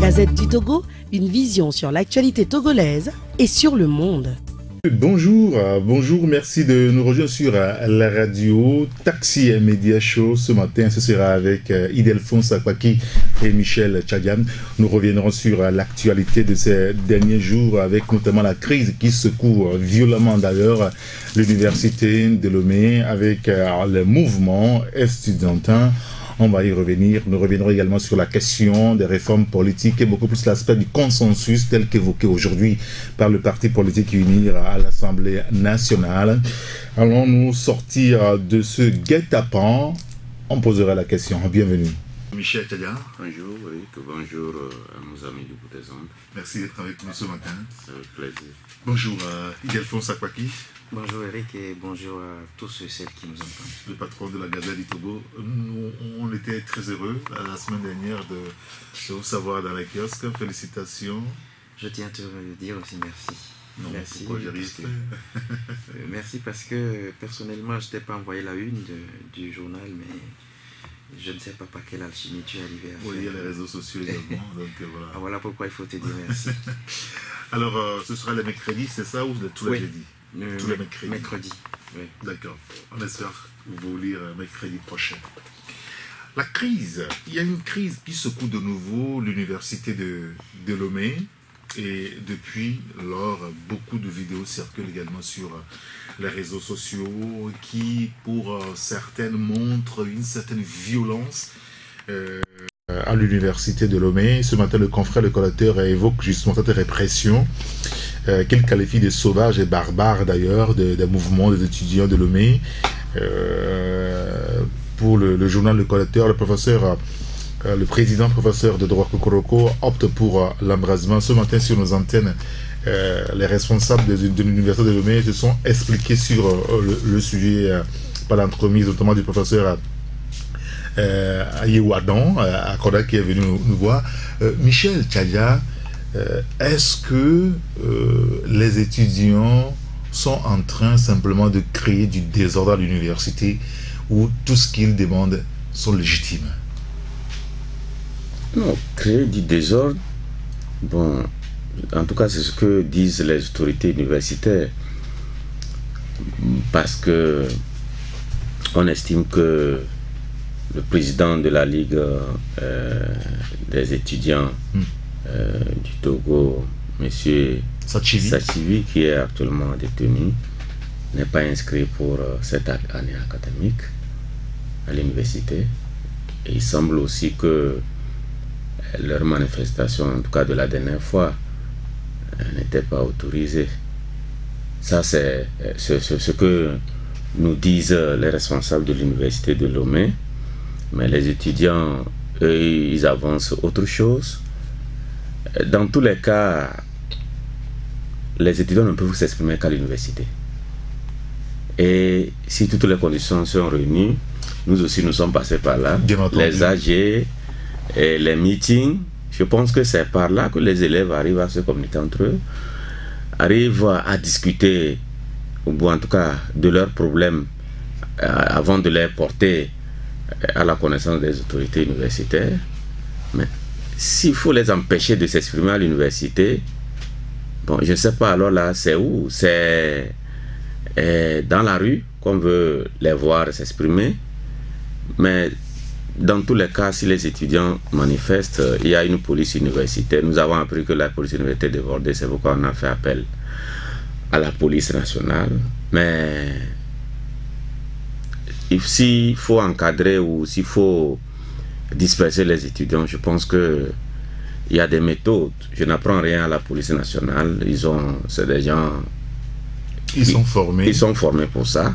Gazette du Togo, une vision sur l'actualité togolaise et sur le monde. Bonjour, euh, bonjour, merci de nous rejoindre sur euh, la radio Taxi et Media Show. Ce matin, ce sera avec euh, Idelphonse Akwaki et Michel Tchadian. Nous reviendrons sur l'actualité de ces derniers jours avec notamment la crise qui secoue violemment d'ailleurs l'université de Lomé avec les mouvements estudiantins on va y revenir. Nous reviendrons également sur la question des réformes politiques et beaucoup plus l'aspect du consensus tel qu'évoqué aujourd'hui par le parti politique uni à l'Assemblée nationale. Allons-nous sortir de ce guet-apens? On posera la question. Bienvenue. Michel Tadia. Bonjour, oui, bonjour euh, à nos amis du Boutezan. Merci d'être avec nous ce matin. Avec plaisir. Bonjour, euh, Idelphonse Akwaki. Bonjour Eric et bonjour à tous et celles qui nous entendent. Le patron de la Gazette du Togo, nous, on était très heureux la semaine dernière de, vous savoir dans la kiosque. Félicitations. Je tiens à te dire aussi merci. merci. Pourquoi euh, merci parce que personnellement, je t'ai pas envoyé la une du journal, mais je ne sais pas par quelle alchimie tu es arrivé à Oui, il y a les réseaux sociaux également. donc euh, voilà. Ah, voilà pourquoi il faut te dire merci. Alors, euh, ce sera le mercredi, c'est ça, ou tous les jeudis? Tous les mercredis. Mercredi, oui. D'accord. On espère vous lire mercredi prochain. La crise, il y a une crise qui secoue de nouveau l'université de, de Lomé. Et depuis lors, beaucoup de vidéos circulent également sur les réseaux sociaux qui, pour euh, certaines, montrent une certaine violence euh, à l'université de Lomé. Ce matin, le confrère, le collateur évoque justement cette répression euh, qu'il qualifie de sauvage et barbare d'ailleurs des mouvements des étudiants de Lomé. pour le, journal Le Collateur, le professeur le président professeur de droit Kokoroko opte pour l'embrasement. Ce matin, sur nos antennes, euh, les responsables de, l'université de Lomé se sont expliqués sur euh, le, sujet euh, par l'entremise notamment du professeur euh, Ayewadon, à Koda qui est venu nous, voir. Michel Tchadia, est-ce que les étudiants sont en train simplement de créer du désordre à l'université ou tout ce qu'ils demandent sont légitimes? Non, créer du désordre, bon, en tout cas, c'est ce que disent les autorités universitaires. Parce que on estime que le président de la Ligue euh, des étudiants hmm. Euh, du Togo, M. Sachivi. qui est actuellement détenu, n'est pas inscrit pour euh, cette année académique à l'université. Et il semble aussi que leur manifestation, en tout cas de la dernière fois, n'était pas autorisé. Ça, c'est ce que nous disent les responsables de l'université de Lomé. Mais les étudiants, eux, ils avancent autre chose. Dans tous les cas, les étudiants ne peuvent s'exprimer qu'à l'université. Et si toutes les conditions sont réunies, nous aussi nous sommes passés par là. Les AG, et les meetings, je pense que c'est par là que les élèves arrivent à se communiquer entre eux, arrivent à discuter, ou en tout cas de leurs problèmes, euh, avant de les porter euh, à la connaissance des autorités universitaires. S'il faut les empêcher de s'exprimer à l'université, bon, je ne sais pas alors là, c'est où? C'est euh, dans la rue qu'on veut les voir s'exprimer. Mais dans tous les cas, si les étudiants manifestent, euh, il y a une police universitaire. Nous avons appris que la police universitaire est débordée, c'est pourquoi on a fait appel à la police nationale. Mais s'il faut encadrer ou s'il faut disperser les étudiants, je pense que il y a des méthodes. Je n'apprends rien à la police nationale. Ils ont, c'est des gens. Ils sont formés. Ils sont formés pour ça.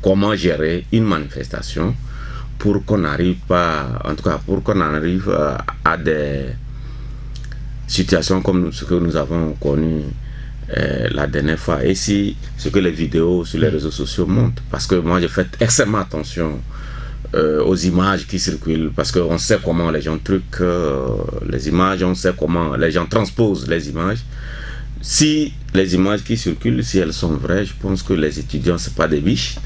Comment gérer une manifestation pour qu'on n'arrive pas, en tout cas pour qu'on arrive euh, à des situations comme ce que nous avons connu euh, la dernière fois. Et si ce que les vidéos sur les réseaux sociaux montrent, parce que moi j'ai fait extrêmement attention euh, aux images qui circulent, parce qu'on sait comment les gens truquent les images, on sait comment les gens transposent les images. Si les images qui circulent, si elles sont vraies, je pense que les étudiants, c'est pas des biches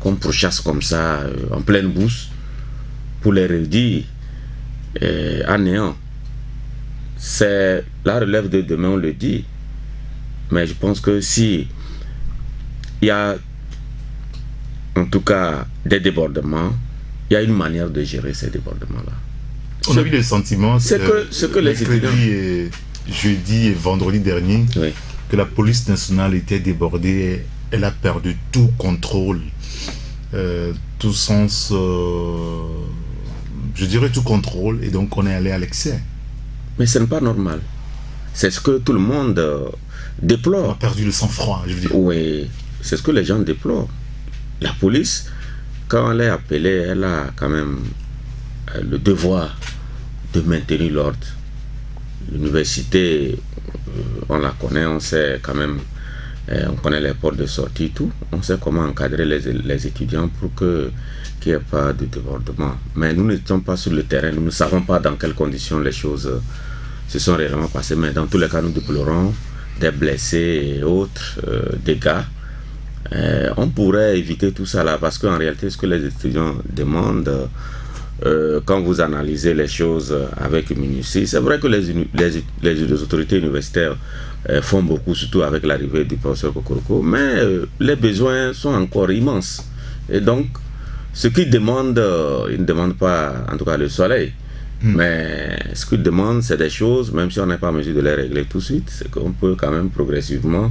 qu'on pourchasse comme ça en pleine bourse pour les réduire euh, à néant. c'est la relève de demain, on le dit. Mais je pense que si il y a en tout cas des débordements, il y a une manière de gérer ces débordements-là. On a eu le sentiment c'est que, ce que les étudiants... Et jeudi et vendredi dernier que la police nationale était débordée, elle a perdu tout contrôle, euh, tout sens, euh, je dirais tout contrôle, et donc on est allé à l'excès. Mais ce n'est pas normal. C'est ce que tout le monde euh, déplore. On a perdu le sang-froid, je veux dire. Oui, c'est ce que les gens déplorent. La police, quand elle est appelée, elle a quand même le devoir de maintenir l'ordre. L'université, euh, on la connaît, on sait quand même, euh, on connaît les portes de sortie, tout. On sait comment encadrer les, étudiants pour que qu'il n'y ait pas de débordement. Mais nous n'étions pas sur le terrain, nous ne savons pas dans quelles conditions les choses euh, se sont réellement passées. Mais dans tous les cas, nous déplorons des blessés et autres dégâts. On pourrait éviter tout ça là parce qu'en réalité, ce que les étudiants demandent, euh, quand vous analysez les choses avec minutie, c'est vrai que les, les, autorités universitaires euh, font beaucoup, surtout avec l'arrivée du professeur Kokoroko, mais euh, les besoins sont encore immenses. Et donc, ce qu'ils demandent, ils ne demandent pas, en tout cas, le soleil. Hmm. Mais ce qu'ils demandent, c'est des choses, même si on n'est pas en mesure de les régler tout de suite, c'est qu'on peut quand même progressivement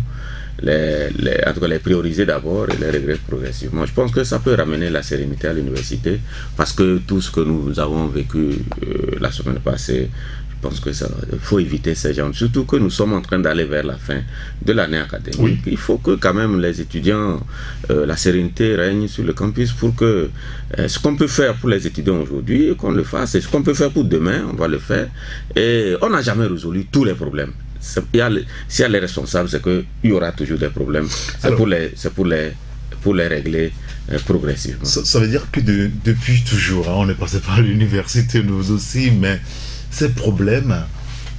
les, en tout cas les prioriser d'abord et les régler progressivement. Je pense que ça peut ramener la sérénité à l'université parce que tout ce que nous avons vécu euh, la semaine passée, je pense que ça faut éviter ces gens. Surtout que nous sommes en train d'aller vers la fin de l'année académique. Il faut que quand même les étudiants, euh, la sérénité règne sur le campus pour que euh, ce qu'on peut faire pour les étudiants aujourd'hui, qu'on le fasse. Et ce qu'on peut faire pour demain, on va le faire. Et on n'a jamais résolu tous les problèmes s'il y, a les responsables, c'est qu'il y aura toujours des problèmes. C'est pour les, pour les, pour les régler euh, progressivement. Ça, veut dire que depuis toujours, hein, on est passé par l'université nous aussi, mais ces problèmes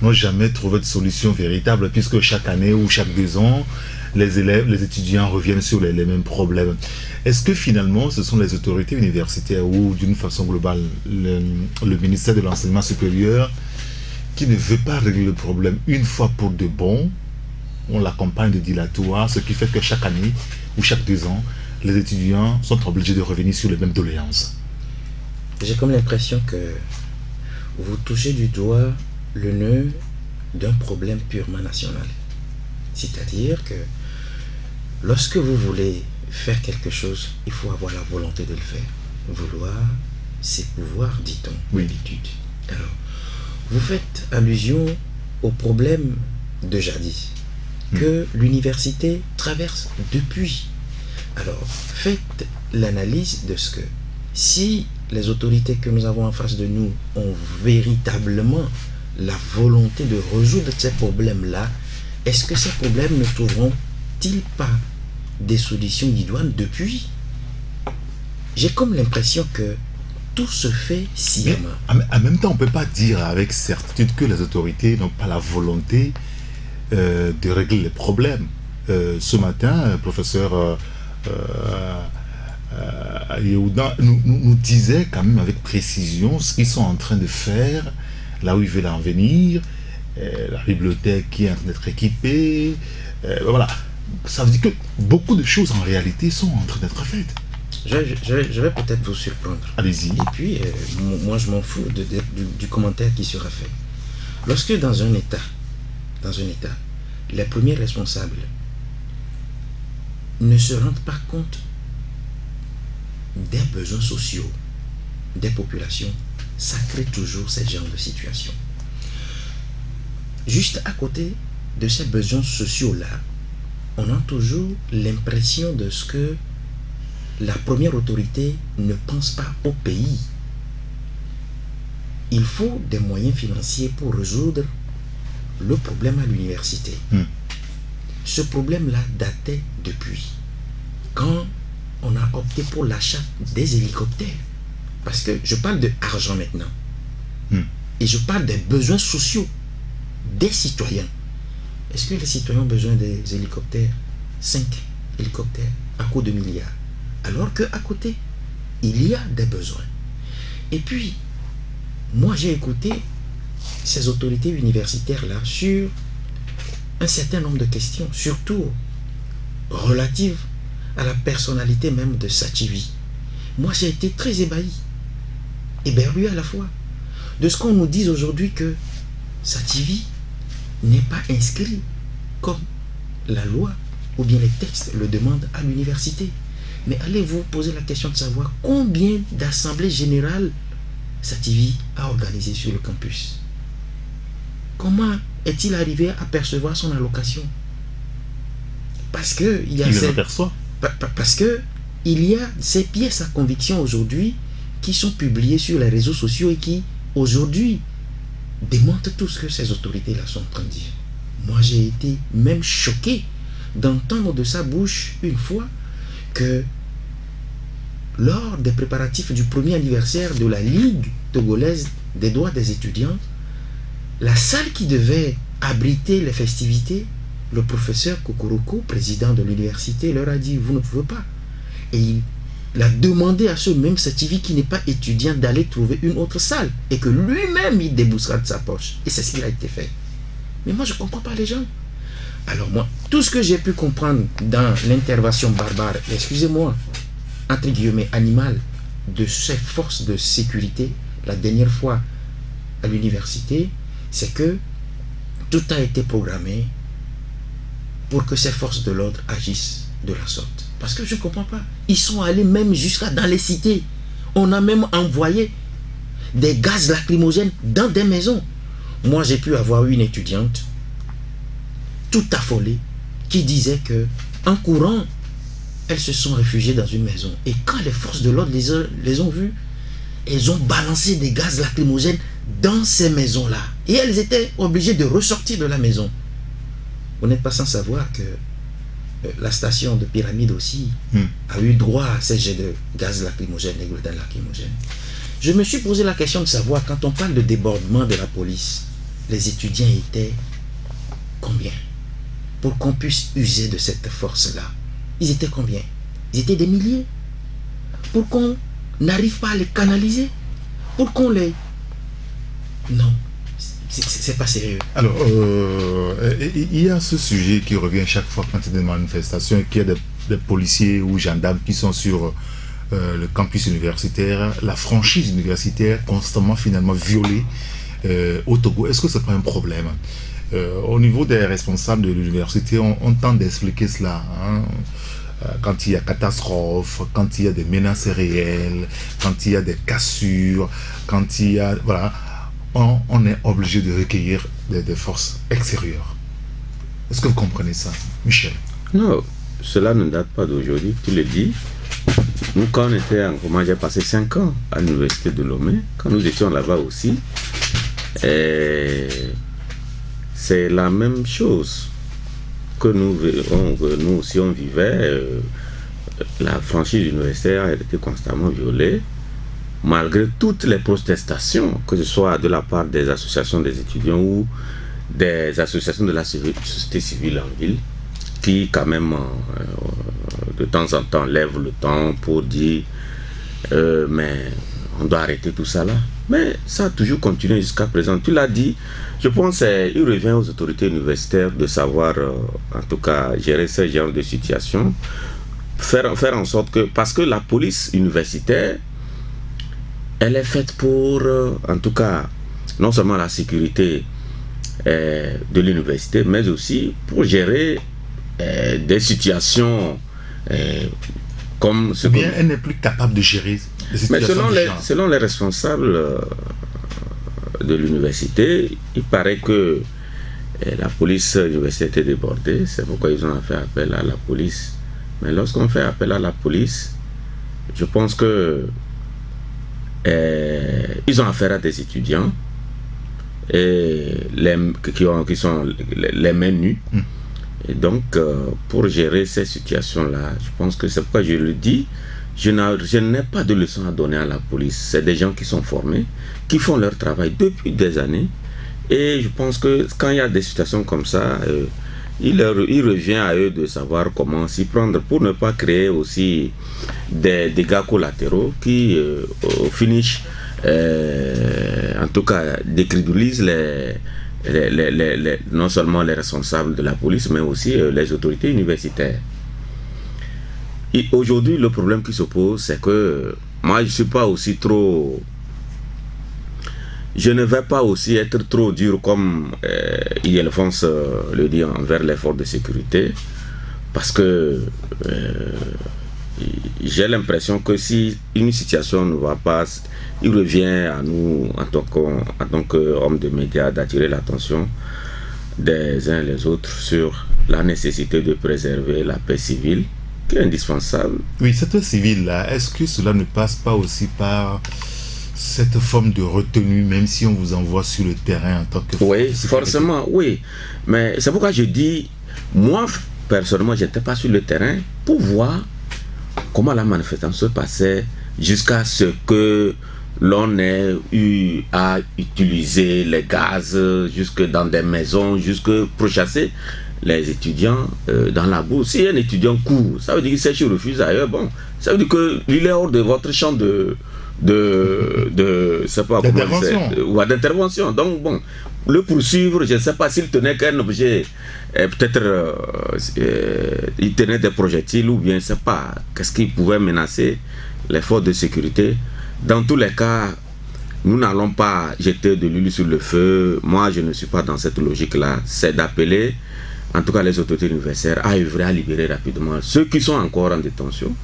n'ont jamais trouvé de solution véritable, puisque chaque année ou chaque deux ans, les élèves, les étudiants reviennent sur les, mêmes problèmes. Est-ce que finalement, ce sont les autorités universitaires ou d'une façon globale, le ministère de l'enseignement supérieur qui ne veut pas régler le problème une fois pour de bon, on l'accompagne de dilatoire, ce qui fait que chaque année ou chaque deux ans, les étudiants sont obligés de revenir sur les mêmes doléances. J'ai comme l'impression que vous touchez du doigt le nœud d'un problème purement national. C'est-à-dire que lorsque vous voulez faire quelque chose, il faut avoir la volonté de le faire. Vouloir, c'est pouvoir, dit-on, oui. d'habitude. Alors, vous faites allusion au problème de jadis hmm. que l'université traverse depuis. Alors, faites l'analyse de ce que si les autorités que nous avons en face de nous ont véritablement la volonté de résoudre ces problèmes-là, est-ce que ces problèmes ne trouveront-ils pas des solutions idoines depuis? J'ai comme l'impression que tout se fait sciemment. En, même temps, on ne peut pas dire avec certitude que les autorités n'ont pas la volonté euh, de régler les problèmes. Euh, ce matin, le professeur euh, nous, nous, disait quand même avec précision ce qu'ils sont en train de faire, là où ils veulent en venir, la bibliothèque qui est en train d'être équipée. voilà. Ça veut dire que beaucoup de choses en réalité sont en train d'être faites. Je, vais peut-être vous surprendre. Allez-y. Et puis, euh, moi, je m'en fous du, commentaire qui sera fait. Lorsque dans un État, dans un État, les premiers responsables ne se rendent pas compte des besoins sociaux des populations, ça crée toujours ce genre de situation. Juste à côté de ces besoins sociaux-là, on a toujours l'impression de ce que la première autorité ne pense pas au pays. Il faut des moyens financiers pour résoudre le problème à l'université. Hmm. Ce problème-là datait depuis quand on a opté pour l'achat des hélicoptères. Parce que je parle de argent maintenant. Hmm. Et je parle des besoins sociaux des citoyens. Est-ce que les citoyens ont besoin des hélicoptères? 5 hélicoptères à coût de milliards alors qu'à côté, il y a des besoins. Et puis, moi j'ai écouté ces autorités universitaires-là sur un certain nombre de questions, surtout relatives à la personnalité même de Sativi. Moi, j'ai été très ébahi, éberlué à la fois, de ce qu'on nous dise aujourd'hui que Sativi n'est pas inscrit comme la loi ou bien les textes le demandent à l'université. Mais allez-vous poser la question de savoir combien d'assemblées générales Sativi a organisées sur le campus? Comment est-il arrivé à percevoir son allocation? Parce que il y a il parce que il y a ces pièces à conviction aujourd'hui qui sont publiées sur les réseaux sociaux et qui aujourd'hui démontrent tout ce que ces autorités-là sont en train de dire. Moi, j'ai été même choqué d'entendre de sa bouche une fois que lors des préparatifs du premier anniversaire de la Ligue togolaise des droits des étudiants, la salle qui devait abriter les festivités, le professeur Kokoroko, président de l'université, leur a dit Vous ne pouvez pas. Et il a demandé à ce même Sativi qui n'est pas étudiant d'aller trouver une autre salle et que lui-même il déboussera de sa poche. Et c'est ce qui a été fait. Mais moi, je ne comprends pas les gens. Alors moi, tout ce que j'ai pu comprendre dans l'intervention barbare, excusez-moi, entre guillemets, animale, de ces forces de sécurité, la dernière fois à l'université, c'est que tout a été programmé pour que ces forces de l'ordre agissent de la sorte. Parce que je ne comprends pas. Ils sont allés même jusqu'à dans les cités. On a même envoyé des gaz lacrymogènes dans des maisons. Moi, j'ai pu avoir une étudiante tout affolée qui disait que en courant, elles se sont réfugiées dans une maison. Et quand les forces de l'ordre les, les, ont vues, elles ont balancé des gaz lacrymogènes dans ces maisons-là. Et elles étaient obligées de ressortir de la maison. Vous n'êtes pas sans savoir que euh, la station de Pyramide aussi hmm. a eu droit à ces jets de gaz lacrymogène et grenades lacrymogènes. Je me suis posé la question de savoir, quand on parle de débordement de la police, les étudiants étaient combien? Pour qu'on puisse user de cette force-là Ils étaient combien? Ils étaient des milliers. Pour qu'on n'arrive pas à les canaliser? Pour qu'on les... Non, c'est pas sérieux. Alors, euh, il y a ce sujet qui revient chaque fois quand il y a des manifestations qu'il y a des, policiers ou gendarmes qui sont sur euh, le campus universitaire, la franchise universitaire constamment finalement violée euh, au Togo. Est-ce que ce n'est pas un problème? Euh, au niveau des responsables de l'université, on, tente d'expliquer cela. Hein. Euh, quand il y a catastrophe, quand il y a des menaces réelles, quand il y a des cassures, quand il y a... Voilà, on, est obligé de recueillir des, forces extérieures. Est-ce que vous comprenez ça, Michel? Non, cela ne date pas d'aujourd'hui, tu le dis. Nous, quand on était en Roman, j'ai passé 5 ans à l'université de Lomé, quand nous étions là-bas aussi. C'est la même chose que nous, nous aussi on vivait. Euh, la franchise universitaire a été constamment violée, malgré toutes les protestations, que ce soit de la part des associations des étudiants ou des associations de la société civile en ville, qui quand même euh, de temps en temps lèvent le temps pour dire euh, mais on doit arrêter tout ça là. Mais ça a toujours continué jusqu'à présent. Tu l'as dit, je pense qu'il revient aux autorités universitaires de savoir, euh, en tout cas, gérer ce genre de situation. Faire, faire en sorte que, parce que la police universitaire, elle est faite pour, euh, en tout cas, non seulement la sécurité euh, de l'université, mais aussi pour gérer des situations comme ce bien elle n'est plus capable de gérer mais selon les, selon les responsables euh, de l'université, il paraît que eh, la police universitaire était débordée, c'est pourquoi ils ont fait appel à la police. Mais lorsqu'on fait appel à la police, je pense que eh, ils ont affaire à des étudiants et les, qui, ont, qui sont les, mains nues. Hmm. Et donc, euh, pour gérer ces situations-là, je pense que c'est pourquoi je le dis, je n'ai pas de leçon à donner à la police. C'est des gens qui sont formés, qui font leur travail depuis des années. Et je pense que quand il y a des situations comme ça, euh, il, revient à eux de savoir comment s'y prendre pour ne pas créer aussi des dégâts collatéraux qui, euh, au finish, en tout cas, décrédibilise les, non seulement les responsables de la police, mais aussi les autorités universitaires. Aujourd'hui, le problème qui se pose, c'est que moi, je ne suis pas aussi trop je ne vais pas aussi être trop dur comme euh, Alphonse euh, le dit envers l'effort de sécurité, parce que euh, j'ai l'impression que si une situation ne va pas, il revient à nous, en tant qu'hommes de médias, d'attirer l'attention des uns et des autres sur la nécessité de préserver la paix civile, qui est indispensable. Oui, cette civile-là, est-ce que cela ne passe pas aussi par cette forme de retenue, même si on vous envoie sur le terrain en tant que... Oui, forcément, oui. Mais c'est pourquoi je dis, moi, personnellement, je n'étais pas sur le terrain pour voir comment la manifestation se passait jusqu'à ce que l'on ait eu à utiliser les gaz jusque dans des maisons, jusque pour chasser les étudiants euh, dans la bourse. Si un étudiant court, ça veut dire qu'il s'est refuse ailleurs, bon, ça veut dire qu'il est hors de votre champ de, de, de pas ou d'intervention. Donc bon, le poursuivre, je ne sais pas s'il tenait qu'un objet, euh, peut-être euh, euh, il tenait des projectiles ou bien je ne sais pas qu'est-ce qui pouvait menacer les forces de sécurité. Dans tous les cas, nous n'allons pas jeter de l'huile sur le feu. Moi, je ne suis pas dans cette logique-là. C'est d'appeler, en tout cas les autorités universitaires, à œuvrer à libérer rapidement ceux qui sont encore en détention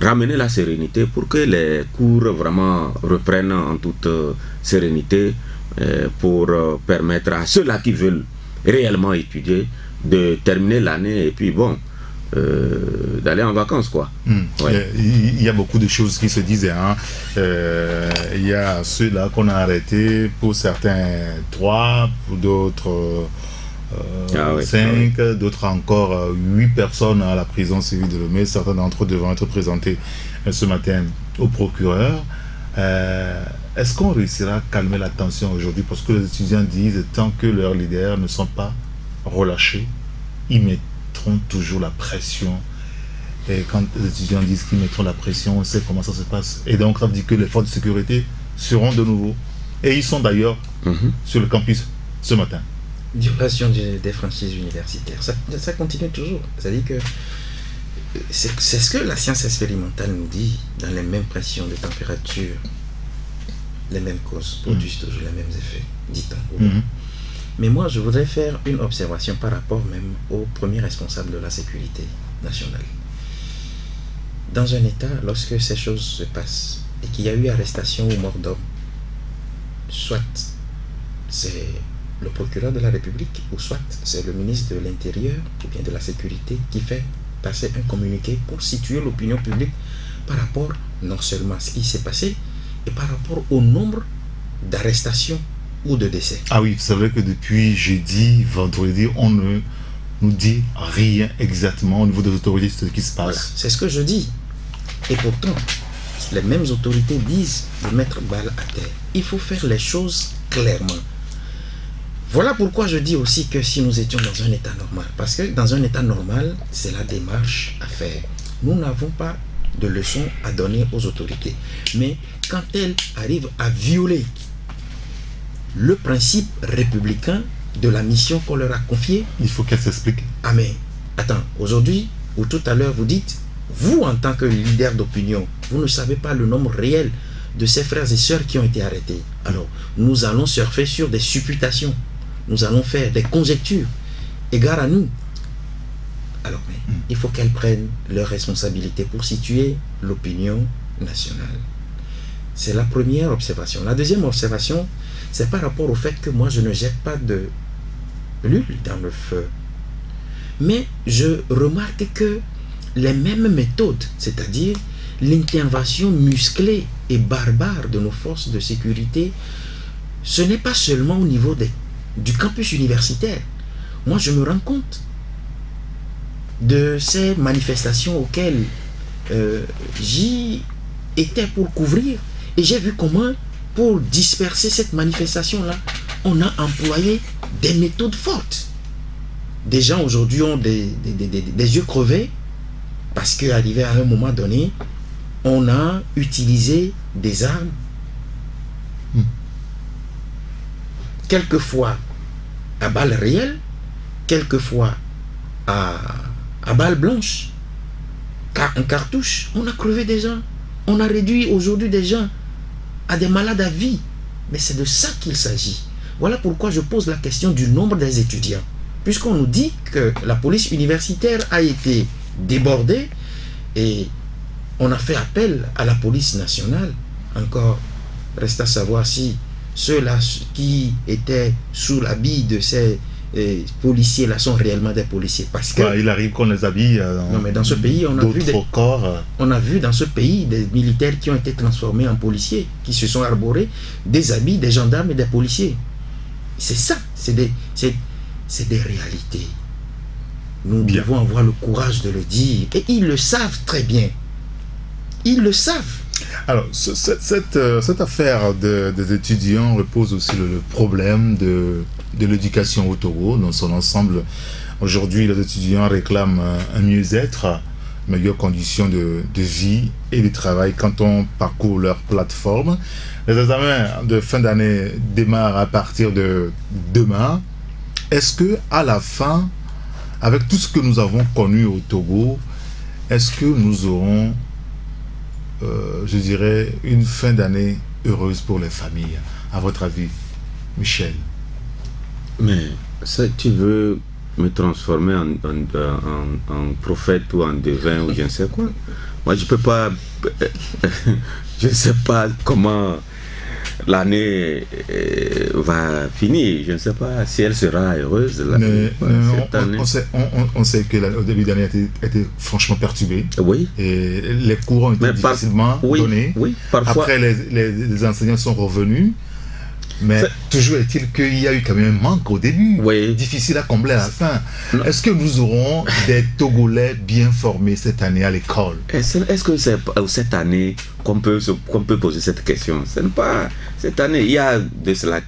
ramener la sérénité pour que les cours vraiment reprennent en toute euh, sérénité euh, pour euh, permettre à ceux-là qui veulent réellement étudier de terminer l'année et puis bon, d'aller en vacances quoi. Hmm. Il y a beaucoup de choses qui se disaient. Hein. il y a ceux-là qu'on a arrêtés, pour certains trois, pour d'autres 5, ah d'autres encore 8 euh, personnes à la prison civile de Lomé. Certains d'entre eux devront être présentés euh, ce matin au procureur. Euh, est-ce qu'on réussira à calmer la tension aujourd'hui? Parce que les étudiants disent tant que leurs leaders ne sont pas relâchés, ils mettront toujours la pression. Et quand les étudiants disent qu'ils mettront la pression, on sait comment ça se passe. Et donc, ça veut dire que les forces de sécurité seront de nouveau. Et ils sont d'ailleurs mhm. sur le campus ce matin duration des franchises universitaires. Ça, ça continue toujours. C'est-à-dire que c'est ce que la science expérimentale nous dit dans les mêmes pressions de température, les mêmes causes produisent mm. toujours les mêmes effets, dit-on. Mm-hmm. Mais moi, je voudrais faire une observation par rapport même au premier responsable de la sécurité nationale. Dans un État, lorsque ces choses se passent et qu'il y a eu arrestation ou mort d'homme, soit c'est le procureur de la République, ou soit c'est le ministre de l'Intérieur ou bien de la Sécurité qui fait passer un communiqué pour situer l'opinion publique par rapport non seulement à ce qui s'est passé, et par rapport au nombre d'arrestations ou de décès. Ah oui, c'est vrai que depuis jeudi, vendredi, on ne nous dit rien exactement au niveau des autorités de ce qui se passe. c'est ce que je dis. Et pourtant, les mêmes autorités disent de mettre balle à terre. Il faut faire les choses clairement. Voilà pourquoi je dis aussi que si nous étions dans un état normal, parce que dans un état normal, c'est la démarche à faire. Nous n'avons pas de leçons à donner aux autorités. Mais quand elles arrivent à violer le principe républicain de la mission qu'on leur a confiée, il faut qu'elles s'expliquent. Ah mais, attends, aujourd'hui ou tout à l'heure, vous dites, vous en tant que leader d'opinion, vous ne savez pas le nombre réel de ces frères et sœurs qui ont été arrêtés. Alors, nous allons surfer sur des supputations nous allons faire des conjectures. Égard à nous. Alors, mais, hmm. il faut qu'elles prennent leurs responsabilités pour situer l'opinion nationale. C'est la première observation. La deuxième observation, c'est par rapport au fait que moi, je ne jette pas de l'huile dans le feu. Mais je remarque que les mêmes méthodes, c'est-à-dire l'intervention musclée et barbare de nos forces de sécurité, ce n'est pas seulement au niveau des du campus universitaire. Moi, je me rends compte de ces manifestations auxquelles euh, j'y étais pour couvrir et j'ai vu comment, pour disperser cette manifestation-là, on a employé des méthodes fortes. Des gens aujourd'hui ont des, des, yeux crevés parce qu'arrivé à un moment donné, on a utilisé des armes quelquefois à balles réelles, quelquefois à, à balles blanches, car en cartouche, on a crevé des gens. On a réduit aujourd'hui des gens à des malades à vie. Mais c'est de ça qu'il s'agit. Voilà pourquoi je pose la question du nombre des étudiants. Puisqu'on nous dit que la police universitaire a été débordée et on a fait appel à la police nationale. Encore, reste à savoir si ceux-là qui étaient sous l'habit de ces euh, policiers-là sont réellement des policiers. Parce que, il arrive qu'on les habille. Euh, non, mais dans ce pays, on a vu des, corps. Euh. On a vu dans ce pays des militaires qui ont été transformés en policiers, qui se sont arborés des habits des gendarmes et des policiers. C'est ça, c'est des, c'est des réalités. Nous devons avoir le courage de le dire. Et ils le savent très bien. Ils le savent. Alors, cette, euh, cette, affaire des étudiants repose aussi le, problème de, de l'éducation au Togo dans son ensemble. Aujourd'hui, les étudiants réclament un, mieux-être, meilleures conditions de, de, vie et de travail quand on parcourt leur plateforme. Les examens de fin d'année démarrent à partir de demain. Est-ce que à la fin, avec tout ce que nous avons connu au Togo, est-ce que nous aurons euh, je dirais, une fin d'année heureuse pour les familles, à votre avis, Michel? Mais tu veux me transformer en, en, prophète ou en devin ou je ne sais quoi? Moi, je peux pas. je ne sais pas comment l'année euh, va finir. Je ne sais pas si elle sera heureuse. mais, cette on, année. On, sait, que début d'année a, été franchement perturbé. Oui. Et les cours ont été difficilement donnés. Oui, parfois. Après, les, les enseignants sont revenus. Mais toujours est-il qu'il y a eu quand même un manque au début, oui. difficile à combler à la fin. Est-ce que nous aurons des Togolais bien formés cette année à l'école? Est-ce que c'est cette année qu'on peut, qu'on peut poser cette question? Ce n'est pas cette année. Il y a de cela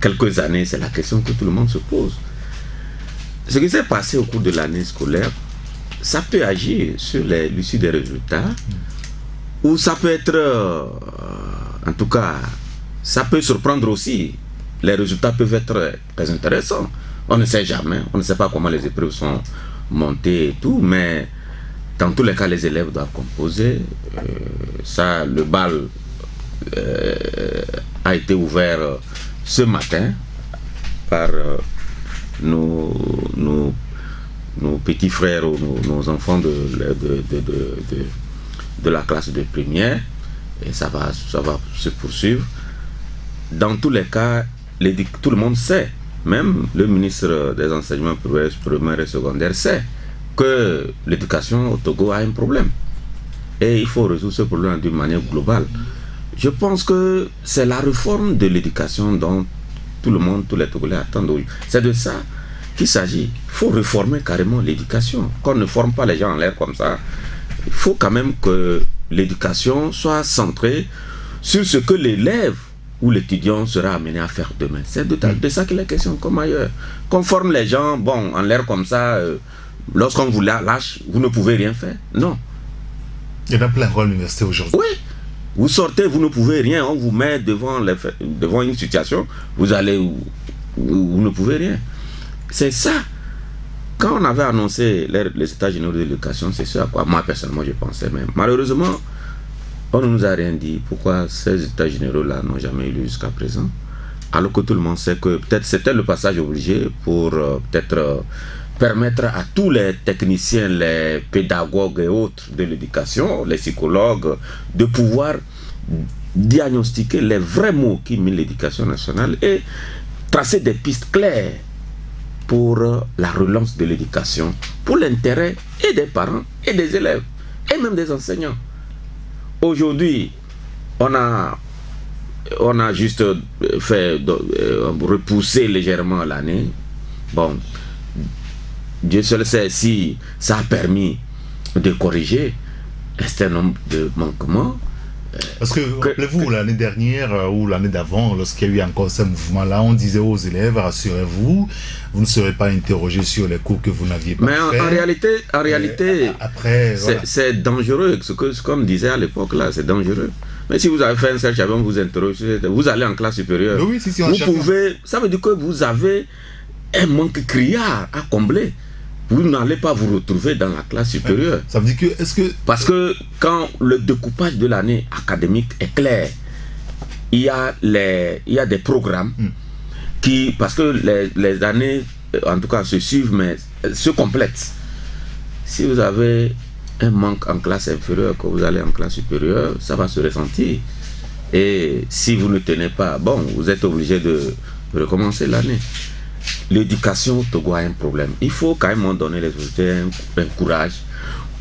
quelques années, c'est la question que tout le monde se pose. Ce qui s'est passé au cours de l'année scolaire, ça peut agir sur l'issue des résultats, ou ça peut être, euh, en tout cas, ça peut surprendre aussi. Les résultats peuvent être très intéressants. On ne sait jamais, on ne sait pas comment les épreuves sont montées et tout, mais dans tous les cas, les élèves doivent composer. Euh, ça, le bal euh, a été ouvert ce matin par euh, nos, petits frères ou nos, enfants de, de, la classe de première. Et ça va, ça va se poursuivre dans tous les cas, tout le monde sait, même le ministre des enseignements primaires et secondaires sait que l'éducation au Togo a un problème. Et il faut résoudre ce problème d'une manière globale. Je pense que c'est la réforme de l'éducation dont tout le monde, tous les Togolais attendent. C'est de ça qu'il s'agit. Il faut réformer carrément l'éducation. Qu'on ne forme pas les gens en l'air comme ça. Il faut quand même que l'éducation soit centrée sur ce que l'élève où l'étudiant sera amené à faire demain. C'est de, ça qu'il est question, comme ailleurs. Qu'on forme les gens, bon, en l'air comme ça, euh, lorsqu'on vous lâche, vous ne pouvez rien faire. Non. Il y en a plein à l'université aujourd'hui. Oui. Vous sortez, vous ne pouvez rien, on vous met devant, les, devant une situation, vous allez, vous, vous ne pouvez rien. C'est ça. Quand on avait annoncé les, les états généraux de l'éducation, c'est ça à quoi moi personnellement je pensais même. Malheureusement, on ne nous a rien dit. Pourquoi ces états généraux-là n'ont jamais eu lieu jusqu'à présent? Alors que tout le monde sait que peut-être c'était le passage obligé pour euh, peut-être euh, permettre à tous les techniciens, les pédagogues et autres de l'éducation, les psychologues, de pouvoir diagnostiquer les vrais mots qui minent l'éducation nationale et tracer des pistes claires pour euh, la relance de l'éducation, pour l'intérêt et des parents et des élèves et même des enseignants. Aujourd'hui, on a, on a juste euh, fait euh, repousser légèrement l'année. Bon, Dieu seul sait si ça a permis de corriger un certain nombre de manquements. Parce que, rappelez-vous, l'année dernière euh, ou l'année d'avant, lorsqu'il y a eu encore ce mouvement-là, on disait aux élèves, rassurez-vous, vous ne serez pas interrogés sur les cours que vous n'aviez pas Mais en, en, réalité, en réalité après, c'est dangereux. Ce que, comme disait à l'époque, là, c'est dangereux. Mais si vous avez fait un search avant vous interrogez, vous allez en classe supérieure. Oui, si, si, vous pouvez, ça veut dire que vous avez un manque criard à combler. Vous n'allez pas vous retrouver dans la classe supérieure. Ça veut dire que, est-ce que... Parce que quand le découpage de l'année académique est clair, il y a, les, il y a des programmes hmm. qui, parce que les, les, années, en tout cas, se suivent, mais se complètent. Si vous avez un manque en classe inférieure, quand vous allez en classe supérieure, ça va se ressentir. Et si vous ne tenez pas, bon, vous êtes obligé de recommencer l'année. L'éducation au Togo a un problème. Il faut quand même donner les autorités un, courage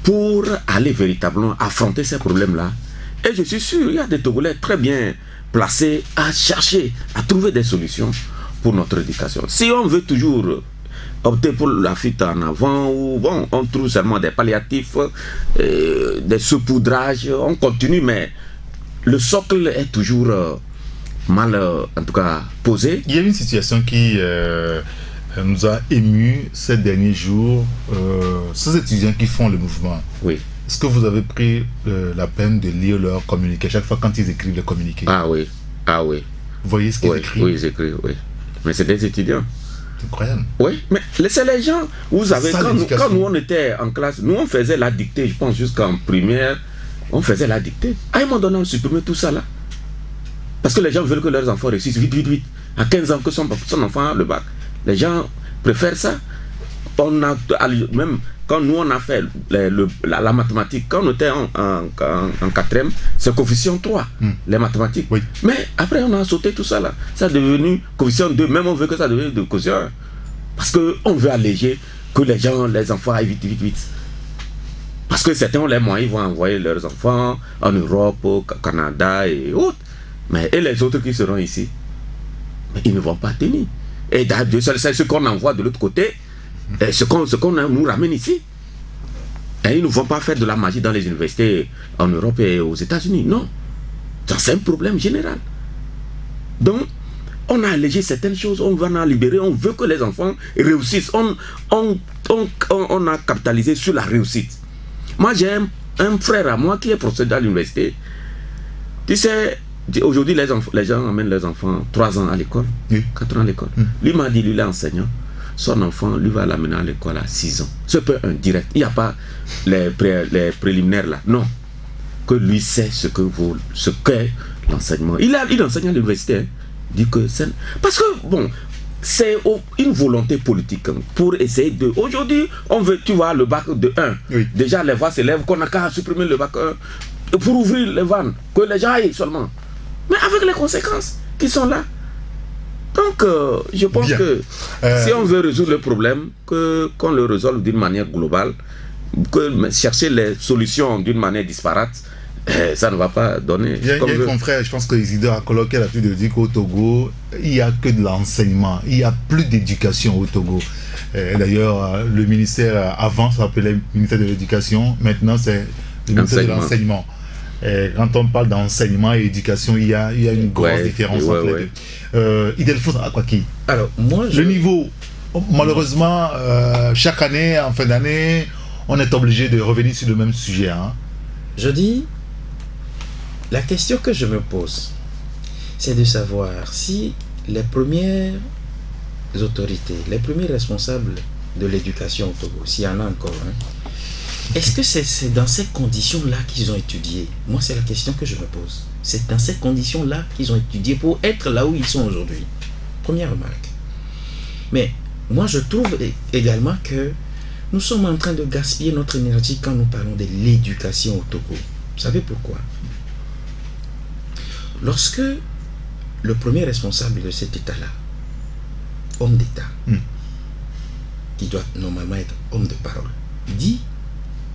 pour aller véritablement affronter ces problèmes-là. Et je suis sûr, il y a des Togolais très bien placés à chercher, à trouver des solutions pour notre éducation. Si on veut toujours opter pour la fuite en avant ou bon, on trouve seulement des palliatifs, euh, des saupoudrages, on continue, mais le socle est toujours euh, mal, euh, en tout cas, posé. Il y a une situation qui nous a ému ces derniers jours, ces étudiants qui font le mouvement. Oui. Est-ce que vous avez pris la peine de lire leur communiqué? Chaque fois quand ils écrivent le communiqué Ah oui, ah oui. Vous voyez ce qu'ils oui, écrivent? Oui, ils écrivent, oui. Mais c'est des étudiants. Incroyable. Oui, mais laissez les gens. Vous savez, quand nous, quand nous, on était en classe, nous on faisait la dictée, je pense jusqu'en primaire, on faisait la dictée. À un moment donné, on supprimait tout ça là. Parce que les gens veulent que leurs enfants réussissent vite, vite, vite. À 15 ans que son, son enfant a le bac. Les gens préfèrent ça. On a, même quand nous on a fait la, mathématique, quand on était en, en, quatrième, c'est coefficient 3, hmm. les mathématiques. Oui. Mais après on a sauté tout ça là. Ça est devenu coefficient 2, même on veut que ça devienne de coefficient 1. Parce qu'on veut alléger que les gens, les enfants aillent vite, vite, vite. Parce que certains ont les moyens, ils vont envoyer leurs enfants en Europe, au Canada et autres. Mais et les autres qui seront ici, ils ne vont pas tenir. Et c'est ce qu'on envoie de l'autre côté, ce qu'on nous ramène ici. Et ils ne vont pas faire de la magie dans les universités en Europe et aux États-Unis. Non. C'est un problème général. Donc, on a allégé certaines choses, on va en libérer, on veut que les enfants réussissent. On, on, on, a capitalisé sur la réussite. Moi, j'ai un, frère à moi qui est professeur à l'université. Tu sais, aujourd'hui, les, les gens amènent leurs enfants 3 ans à l'école, 4 ans à l'école. Mm. Lui m'a dit, lui, il est enseignant. Son enfant, lui, va l'amener à l'école à 6 ans. Ce peut un direct. Il n'y a pas les, les préliminaires là. Non. Que lui sait ce que vaut, ce qu'est l'enseignement. Il, a, il enseigne à l'université. Hein dit que Parce que, bon, c'est une volonté politique hein, pour essayer de... Aujourd'hui, on veut, tu vois, le bac de 1. Déjà, les voix s'élèvent qu'on n'a qu'à supprimer le bac 1 pour ouvrir les vannes, que les gens aillent seulement. Mais avec les conséquences qui sont là. Donc, euh, je pense que si on veut résoudre le problème, qu'on le résolve d'une manière globale, que chercher les solutions d'une manière disparate, eh, ça ne va pas donner. Il y a, un confrère, je pense que Isidore a colloqué l'habitude de dire qu'au Togo, il n'y a que de l'enseignement, il n'y a plus d'éducation au Togo. D'ailleurs, euh, le ministère avant s'appelait ministère de l'Éducation, maintenant c'est le ministère de l'Enseignement. Eh, quand on parle d'enseignement et éducation, il y a, il y a une grosse différence entre les deux. Euh, à quoi qui? Alors, moi, Le niveau, malheureusement, euh, chaque année, en fin d'année, on est obligé de revenir sur le même sujet. Hein. Je dis, la question que je me pose, c'est de savoir si les premières autorités, les premiers responsables de l'éducation au Togo, s'il y en a encore, hein, est-ce que c'est dans ces conditions-là qu'ils ont étudié? Moi, c'est la question que je me pose. C'est dans ces conditions-là qu'ils ont étudié pour être là où ils sont aujourd'hui. Première remarque. Mais moi, je trouve également que nous sommes en train de gaspiller notre énergie quand nous parlons de l'éducation au Togo. Vous savez pourquoi? Lorsque le premier responsable de cet État-là, homme d'État, hmm. qui doit normalement être homme de parole, dit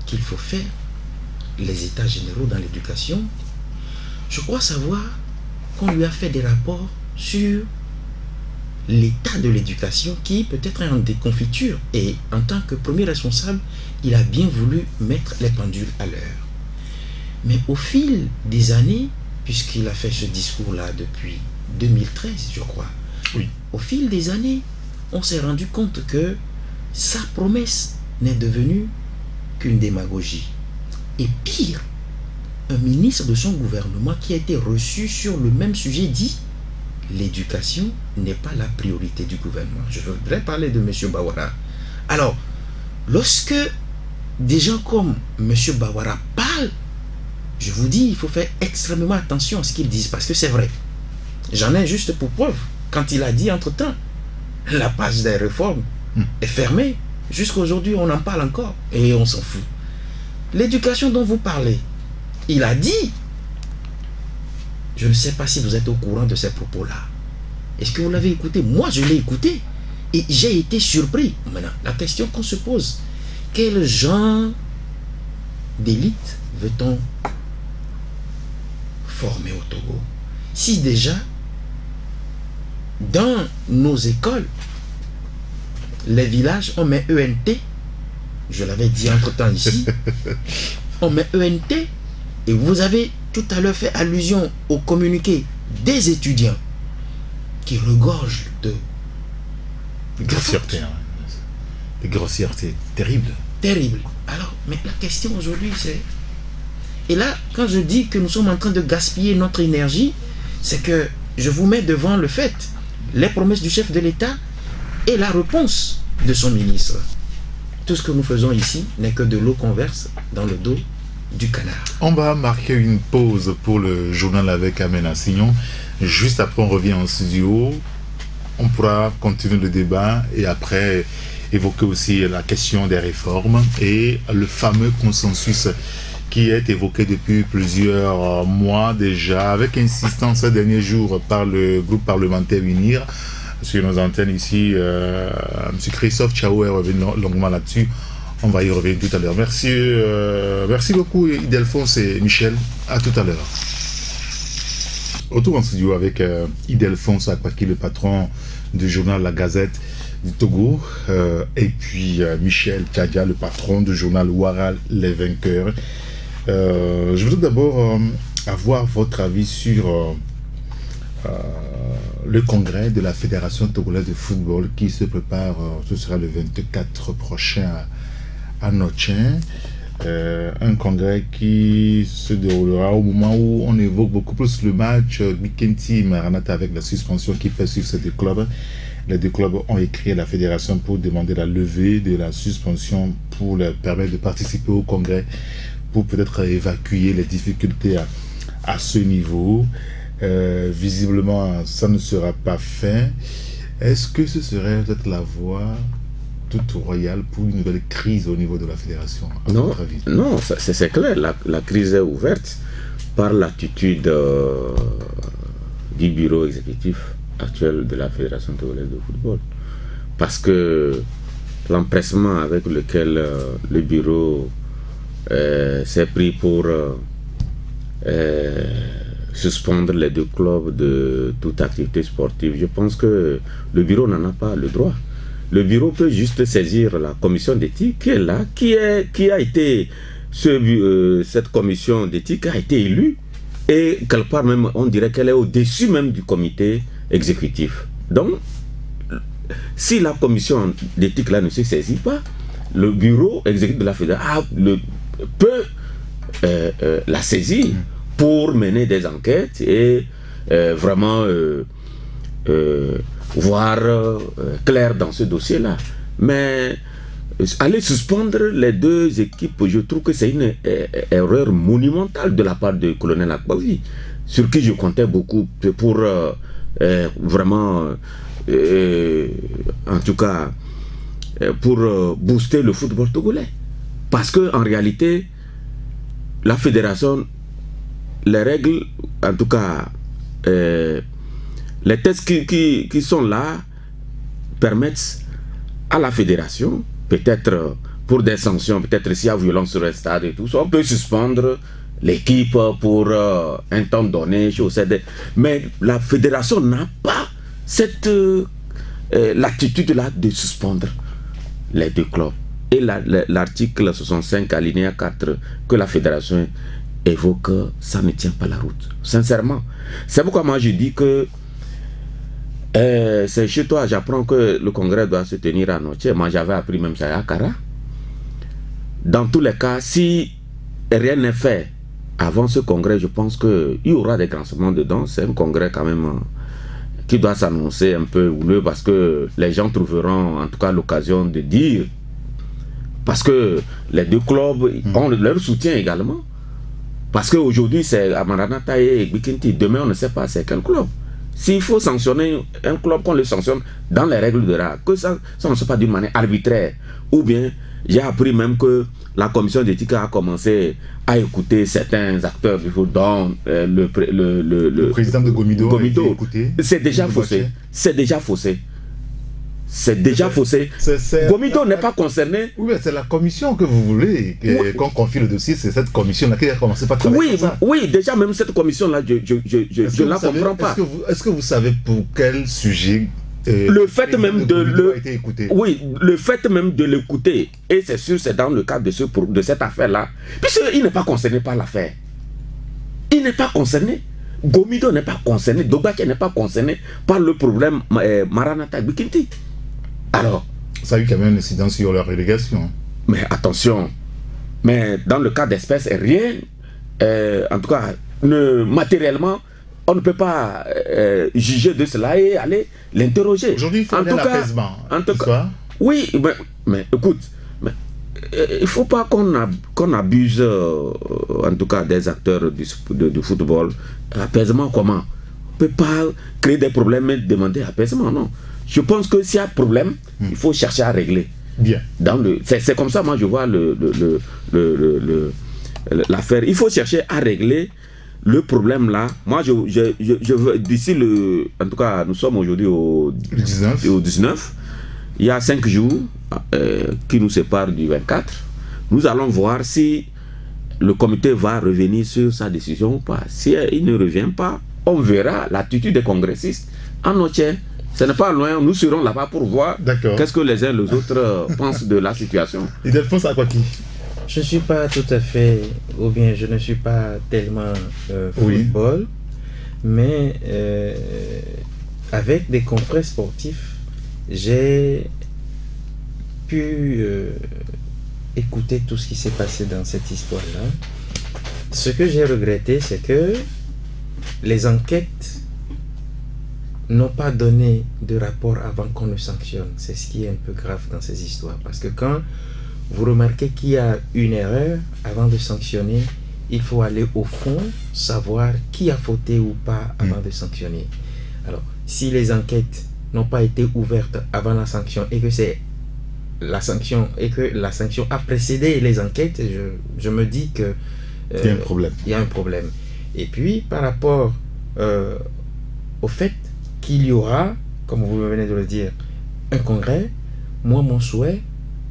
qu'il faut faire les États généraux dans l'éducation, je crois savoir qu'on lui a fait des rapports sur l'état de l'éducation qui peut-être est en déconfiture. Et en tant que premier responsable, il a bien voulu mettre les pendules à l'heure. Mais au fil des années, puisqu'il a fait ce discours-là depuis 2013, je crois. Oui. Au fil des années, on s'est rendu compte que sa promesse n'est devenue qu'une démagogie. Et pire, un ministre de son gouvernement qui a été reçu sur le même sujet dit l'éducation n'est pas la priorité du gouvernement. Je voudrais parler de M. Bawara. Alors, lorsque des gens comme M. Bawara parlent, je vous dis, il faut faire extrêmement attention à ce qu'ils disent, parce que c'est vrai. J'en ai juste pour preuve. Quand il a dit entre-temps, la page des réformes hmm. est fermée. Jusqu'à aujourd'hui, on en parle encore et on s'en fout. L'éducation dont vous parlez, il a dit, je ne sais pas si vous êtes au courant de ces propos-là. Est-ce que vous l'avez écouté? Moi, je l'ai écouté et j'ai été surpris. Maintenant, la question qu'on se pose, quel genre d'élite veut-on former au Togo? Si déjà, dans nos écoles, les villages, on met ENT, je l'avais dit entre-temps ici, on met ENT, et vous avez tout à l'heure fait allusion au communiqué des étudiants qui regorgent de grossièreté. Hein. De grossièreté terrible. Terrible. Alors, mais la question aujourd'hui, c'est... Et là, quand je dis que nous sommes en train de gaspiller notre énergie, c'est que je vous mets devant le fait, les promesses du chef de l'État et la réponse de son ministre. Tout ce que nous faisons ici n'est que de l'eau qu'on verse dans le dos du canard. On va marquer une pause pour le journal avec Amena Signon. Juste après, on revient en studio. On pourra continuer le débat et après évoquer aussi la question des réformes et le fameux consensus qui est évoqué depuis plusieurs mois déjà, avec insistance ces derniers jours par le groupe parlementaire UNIR sur nos antennes ici. Euh, M. Christophe Chao est revenu longuement là-dessus. On va y revenir tout à l'heure. Merci, euh, merci beaucoup Idelphonse et Michel. À tout à l'heure. Autour en studio avec euh, Idelphonse Akwaki, le patron du journal La Gazette du Togo, euh, et puis Michel Tchadia, le patron du journal Waral Les Vainqueurs. je voudrais d'abord avoir votre avis sur le congrès de la Fédération togolaise de football qui se prépare, ce sera le 24 prochain à Nochin. Euh, un congrès qui se déroulera au moment où on évoque beaucoup plus le match Bikenti Maranata avec la suspension qui peut suivre ces deux clubs. Les deux clubs ont écrit à la fédération pour demander la levée de la suspension pour leur permettre de participer au congrès pour peut-être évacuer les difficultés à, ce niveau. Euh, visiblement, ça ne sera pas fait. Est-ce que ce serait peut-être la voie toute royale pour une nouvelle crise au niveau de la fédération Non, non c'est clair, la, crise est ouverte par l'attitude euh, du bureau exécutif actuel de la fédération togolaise de football. Parce que l'empressement avec lequel euh, le bureau euh, s'est pris pour suspendre les deux clubs de toute activité sportive, je pense que le bureau n'en a pas le droit. Le bureau peut juste saisir la commission d'éthique qui est là, qui, est, qui a été, ce, euh, cette commission d'éthique a été élue. Et quelque part même on dirait qu'elle est au-dessus même du comité exécutif. Donc, si la commission d'éthique là ne se saisit pas, le bureau exécutif de la fédération peut euh, euh, la saisir pour mener des enquêtes et vraiment voir euh, clair dans ce dossier-là. Mais euh, aller suspendre les deux équipes, je trouve que c'est une euh, erreur monumentale de la part du colonel Akbavi, sur qui je comptais beaucoup pour vraiment, en tout cas, pour booster le football togolais. Parce que en réalité, la fédération, les règles, en tout cas, les tests qui, sont là permettent à la fédération, peut-être pour des sanctions, peut-être s'il y a violence sur le stade et tout ça, on peut suspendre l'équipe pour euh, un temps donné, mais la fédération n'a pas cette euh, euh, l'attitude-là de suspendre les deux clubs. Et l'article 65 alinéa 4 que la fédération évoque, ça ne tient pas la route. Sincèrement. C'est pourquoi moi je dis que euh, c'est chez toi, j'apprends que le congrès doit se tenir à Noche. Moi, j'avais appris même ça à Kara. Dans tous les cas, si rien n'est fait avant ce congrès, je pense qu'il y aura des grands dedans. C'est un congrès quand même euh, qui doit s'annoncer un peu houleux parce que les gens trouveront en tout cas l'occasion de dire. Parce que les deux clubs hmm. ont leur soutien également. Parce qu'aujourd'hui, c'est Amaranata et Bikinti. Demain, on ne sait pas c'est quel club. S'il faut sanctionner un club, qu'on le sanctionne dans les règles de l'art, que ça, ça ne soit pas d'une manière arbitraire. Ou bien, j'ai appris même que la commission d'éthique a commencé à écouter certains acteurs du foot, dont euh, le, le, le, président de Gomido. Gomido. C'est déjà faussé. C'est déjà faussé. C'est déjà faussé. Gomido n'est pas concerné. Oui, mais c'est la commission que vous voulez qu'on confie le dossier. C'est cette commission-là qui a commencé par travailler. Oui, oui, déjà, même cette commission-là, je ne la comprends pas. Est-ce que, vous savez pour quel sujet euh, le fait même de le oui le fait même de l'écouter et c'est sûr c'est dans le cadre de ce de cette affaire là puisqu'il n'est pas concerné par l'affaire il n'est pas concerné Gomido n'est pas concerné Dobaké n'est pas concerné par le problème euh, Maranata Bikinti alors ça a eu quand même une incidence sur leur relégation mais attention mais dans le cas d'espèce rien euh, en tout cas ne, matériellement on ne peut pas euh, juger de cela et aller l'interroger. Aujourd'hui, il faut en tout cas, en tout cas, Oui, mais, écoute, mais, euh, il ne faut pas qu'on abuse, euh, en tout cas, des acteurs du, de, football. Apaisement, comment? On ne peut pas créer des problèmes et demander apaisement, non. Je pense que s'il y a un problème, hmm. il faut chercher à régler. Bien. C'est comme ça, moi, je vois l'affaire. Le, le, il faut chercher à régler le problème là, moi je, je, veux, d'ici le, en tout cas nous sommes aujourd'hui au 19. au 19, il y a 5 jours euh, qui nous séparent du 24, nous allons voir si le comité va revenir sur sa décision ou pas. Si il ne revient pas, on verra l'attitude des congressistes en notre ce n'est pas loin, nous serons là-bas pour voir qu'est-ce que les uns et les autres euh, pensent de la situation. Et Delphine à quoi qui je ne suis pas tout à fait, ou bien je ne suis pas tellement euh, football, mais euh, avec des confrères sportifs, j'ai pu euh, écouter tout ce qui s'est passé dans cette histoire-là. Ce que j'ai regretté, c'est que les enquêtes n'ont pas donné de rapport avant qu'on ne sanctionne. C'est ce qui est un peu grave dans ces histoires. Parce que quand vous remarquez qu'il y a une erreur, avant de sanctionner, il faut aller au fond, savoir qui a fauté ou pas avant mm. de sanctionner. Alors, si les enquêtes n'ont pas été ouvertes avant la sanction et que c'est la sanction et que la sanction a précédé les enquêtes, je, me dis que il y a un problème. Il y a un problème. Et puis par rapport euh, au fait qu'il y aura, comme vous venez de le dire, un congrès, moi mon souhait,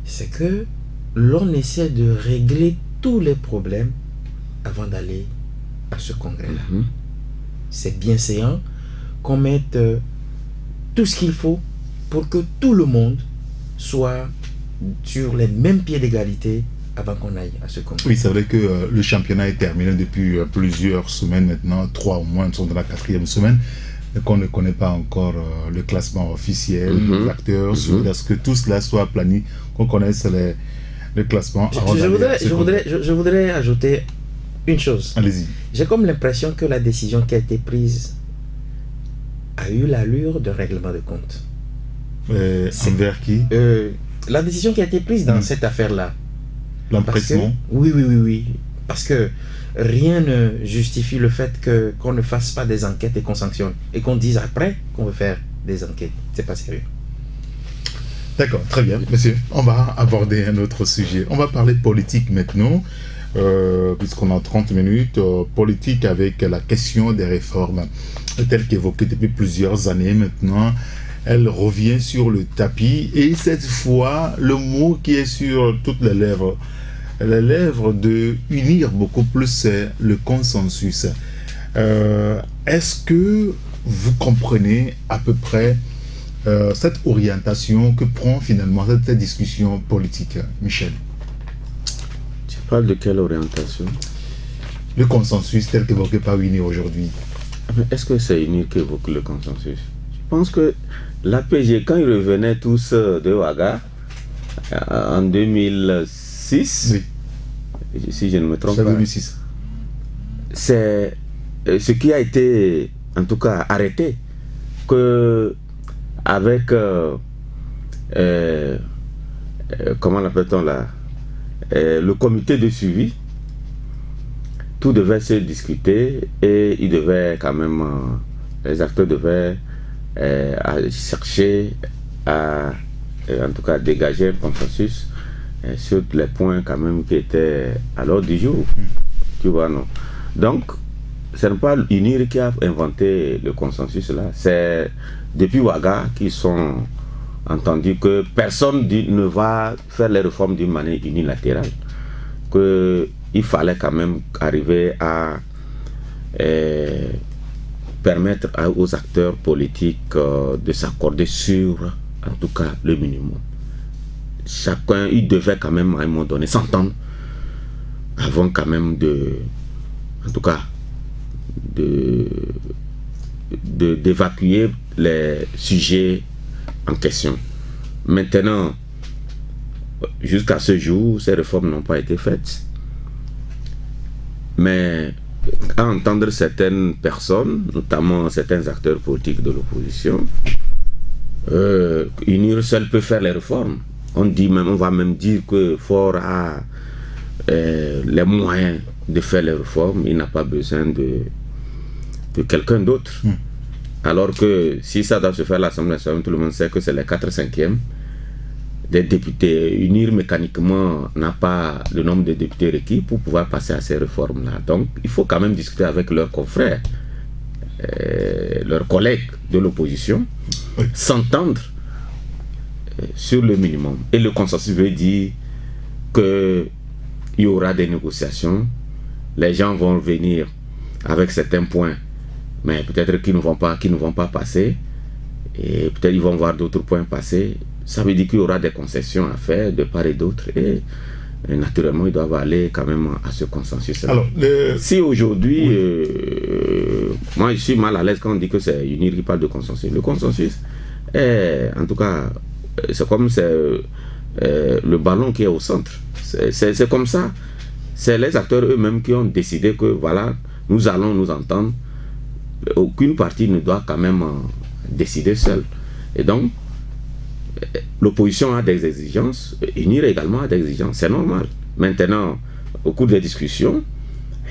c'est que l'on essaie de régler tous les problèmes avant d'aller à ce congrès-là. Mhm. C'est bien séant qu'on mette euh, tout ce qu'il faut pour que tout le monde soit sur les mêmes pieds d'égalité avant qu'on aille à ce congrès. Oui, c'est vrai que euh, le championnat est terminé depuis euh, plusieurs semaines maintenant, trois au moins, nous sommes dans la quatrième semaine, qu'on ne connaît pas encore le classement officiel, mhm. les acteurs, mm ce que tout cela soit planifié, qu'on connaisse les, le classement. Je, voudrais, je, voudrais, je, voudrais ajouter une chose. Allez-y. J'ai comme l'impression que la décision qui a été prise a eu l'allure de règlement de compte. Euh, envers qui? Euh, La décision qui a été prise dans hmm. cette affaire-là. L'impression Oui, oui, oui, oui. Parce que rien ne justifie le fait que qu'on ne fasse pas des enquêtes et qu'on sanctionne. Et qu'on dise après qu'on veut faire des enquêtes. C'est pas sérieux. D'accord, très bien. Monsieur, on va aborder un autre sujet. On va parler politique maintenant, euh, puisqu'on a 30 minutes. Euh, politique avec la question des réformes, telle qu'évoquée depuis plusieurs années maintenant. Elle revient sur le tapis et cette fois, le mot qui est sur toutes les lèvres, les lèvres de unir beaucoup plus, c'est le consensus. Euh, est-ce que vous comprenez à peu près euh, cette orientation que prend finalement cette, discussion politique, Michel? Tu parles de quelle orientation? Le consensus tel qu'évoqué par Winnie aujourd'hui. Est-ce que c'est Winnie qui évoque le consensus? Je pense que l'APG, quand ils revenaient tous euh, de Ouaga, euh, en 2006, oui. si je ne me trompe pas. 2006. c'est euh, ce qui a été, en tout cas, arrêté, que avec, euh, euh, comment l'appelle-t-on là, le comité de suivi, tout devait se discuter et il devait quand même, les acteurs devaient chercher à, en tout cas, dégager un consensus sur les points quand même qui étaient à l'ordre du jour. Tu vois, non Donc, ce n'est pas l'UNIR qui a inventé le consensus là. C'est depuis Ouaga qu'ils sont entendus que personne ne va faire les réformes d'une manière unilatérale. Qu'il fallait quand même arriver à eh, permettre aux acteurs politiques euh, de s'accorder sur, en tout cas, le minimum. Chacun, il devait quand même à un moment donné s'entendre avant quand même de, en tout cas, de d'évacuer les sujets en question. Maintenant, jusqu'à ce jour, ces réformes n'ont pas été faites. Mais à entendre certaines personnes, notamment certains acteurs politiques de l'opposition, euh, UNIR seul peut faire les réformes. On, dit même, on va même dire que Fort a euh, les moyens de faire les réformes, il n'a pas besoin de, quelqu'un d'autre. Hmm. Alors que si ça doit se faire à l'Assemblée nationale, tout le monde sait que c'est les 4 5e des députés. Unir mécaniquement n'a pas le nombre de députés requis pour pouvoir passer à ces réformes-là. Donc il faut quand même discuter avec leurs confrères, euh, leurs collègues de l'opposition, s'entendre sur le minimum. Et le consensus veut dire qu'il y aura des négociations, les gens vont venir avec certains points mais peut-être qu'ils ne vont pas, qu'ils ne vont pas passer, et peut-être ils vont voir d'autres points passer. Ça veut dire qu'il y aura des concessions à faire de part et d'autre, et, naturellement ils doivent aller quand même à ce consensus. Alors, si aujourd'hui, euh, moi je suis mal à l'aise quand on dit que c'est UNIR qui parle de consensus. Le consensus est, en tout cas, c'est comme c'est euh, le ballon qui est au centre. C'est comme ça. C'est les acteurs eux-mêmes qui ont décidé que voilà, nous allons nous entendre aucune partie ne doit quand même euh, décider seule. Et donc, euh, l'opposition a des exigences, UNIR également a des exigences, c'est normal. Maintenant, au cours des discussions,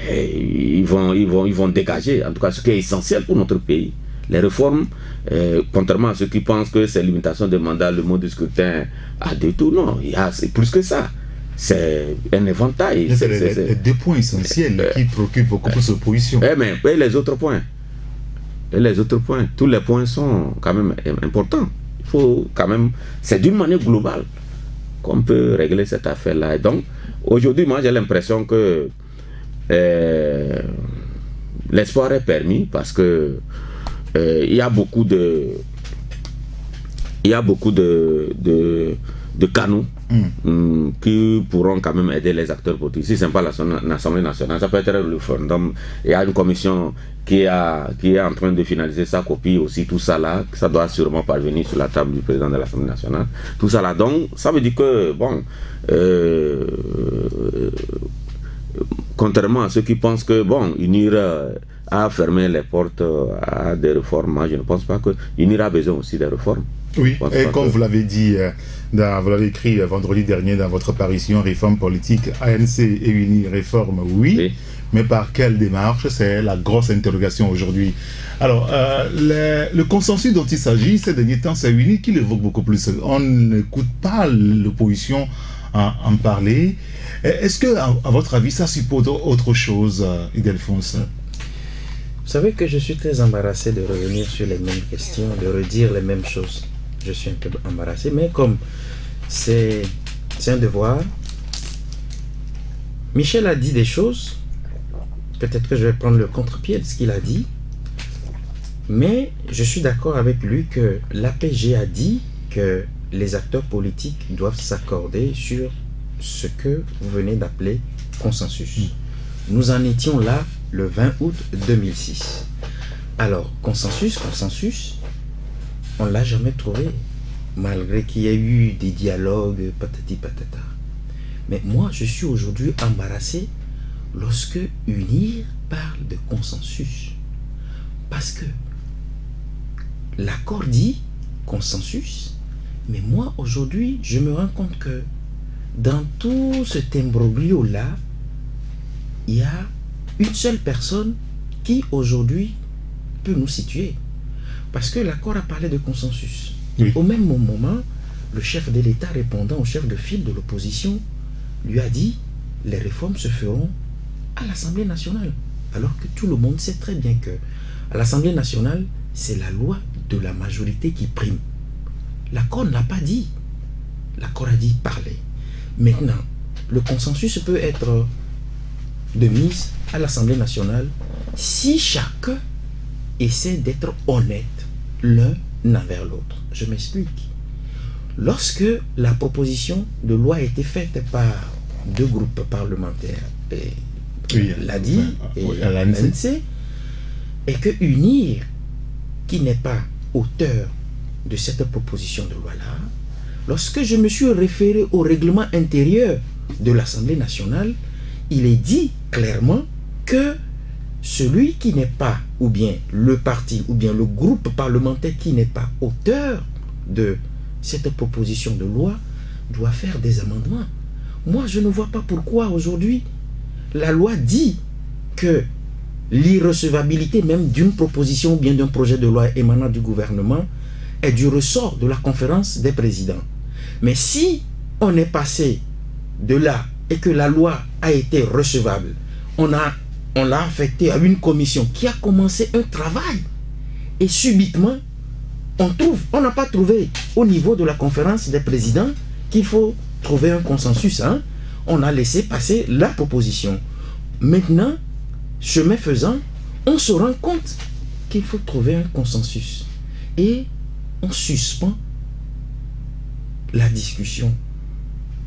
eh, ils vont, ils, vont, ils vont dégager, en tout cas, ce qui est essentiel pour notre pays. Les réformes, eh, contrairement à ceux qui pensent que c'est limitation de mandat, le mot de scrutin a des tout, non, il y a plus que ça. C'est un éventail. C'est les, deux points essentiels euh, qui préoccupent beaucoup plus l'opposition. Eh, mais les autres points? Et les autres points? Tous les points sont quand même importants. Il faut quand même, c'est d'une manière globale qu'on peut régler cette affaire-là. Et donc, aujourd'hui, moi, j'ai l'impression que euh, l'espoir est permis parce que euh, il y a beaucoup de, il y a beaucoup de, de, de canaux Mm. Mm, qui pourront quand même aider les acteurs politiques. Si ce n'est pas l'Assemblée nationale, ça peut être le référendum. Il y a une commission qui, a, qui est en train de finaliser sa copie aussi, tout ça là, ça doit sûrement parvenir sur la table du président de l'Assemblée nationale. Tout ça là, donc ça veut dire que, bon, euh, contrairement à ceux qui pensent que, bon, unir à fermer les portes à des réformes, moi je ne pense pas que unir a besoin aussi des réformes. Oui, et comme vous l'avez dit, euh, vous l'avez écrit euh, vendredi dernier dans votre apparition, réforme politique, ANC et Uni, réforme, oui, mais par quelle démarche? C'est la grosse interrogation aujourd'hui. Alors, euh, le, consensus dont il s'agit ces derniers temps, c'est Uni qui l'évoque beaucoup plus. On n'écoute pas l'opposition en, parler. Est-ce que, à, votre avis, ça suppose autre chose, Idelphonse? Vous savez que je suis très embarrassé de revenir sur les mêmes questions, de redire les mêmes choses. Je suis un peu embarrassé, mais comme c'est un devoir, Michel a dit des choses, peut-être que je vais prendre le contre-pied de ce qu'il a dit, mais je suis d'accord avec lui que l'APG a dit que les acteurs politiques doivent s'accorder sur ce que vous venez d'appeler consensus. Nous en étions là le 20 août 2006. Alors, consensus, consensus, on ne l'a jamais trouvé, malgré qu'il y ait eu des dialogues, patati patata. Mais moi, je suis aujourd'hui embarrassé lorsque unir parle de consensus. Parce que l'accord dit consensus, mais moi aujourd'hui, je me rends compte que dans tout ce imbroglio-là, il y a une seule personne qui aujourd'hui peut nous situer. Parce que l'accord a parlé de consensus. Au même moment, le chef de l'État répondant au chef de file de l'opposition lui a dit les réformes se feront à l'Assemblée nationale. Alors que tout le monde sait très bien que à l'Assemblée nationale, c'est la loi de la majorité qui prime. L'accord n'a pas dit. L'accord a dit parler. Maintenant, le consensus peut être de mise à l'Assemblée nationale si chacun essaie d'être honnête l'un envers l'autre. Je m'explique. Lorsque la proposition de loi a été faite par deux groupes parlementaires, et l'a dit, et l'ANC, et que unir qui n'est pas auteur de cette proposition de loi-là, lorsque je me suis référé au règlement intérieur de l'Assemblée nationale, il est dit clairement que celui qui n'est pas, ou bien le parti, ou bien le groupe parlementaire qui n'est pas auteur de cette proposition de loi, doit faire des amendements. Moi, je ne vois pas pourquoi aujourd'hui la loi dit que l'irrecevabilité même d'une proposition ou bien d'un projet de loi émanant du gouvernement est du ressort de la conférence des présidents. Mais si on est passé de là et que la loi a été recevable, on a on l'a affecté à une commission qui a commencé un travail et subitement on n'a pas trouvé au niveau de la conférence des présidents qu'il faut trouver un consensus. Hein? On a laissé passer la proposition. Maintenant, chemin faisant, on se rend compte qu'il faut trouver un consensus. Et on suspend la discussion.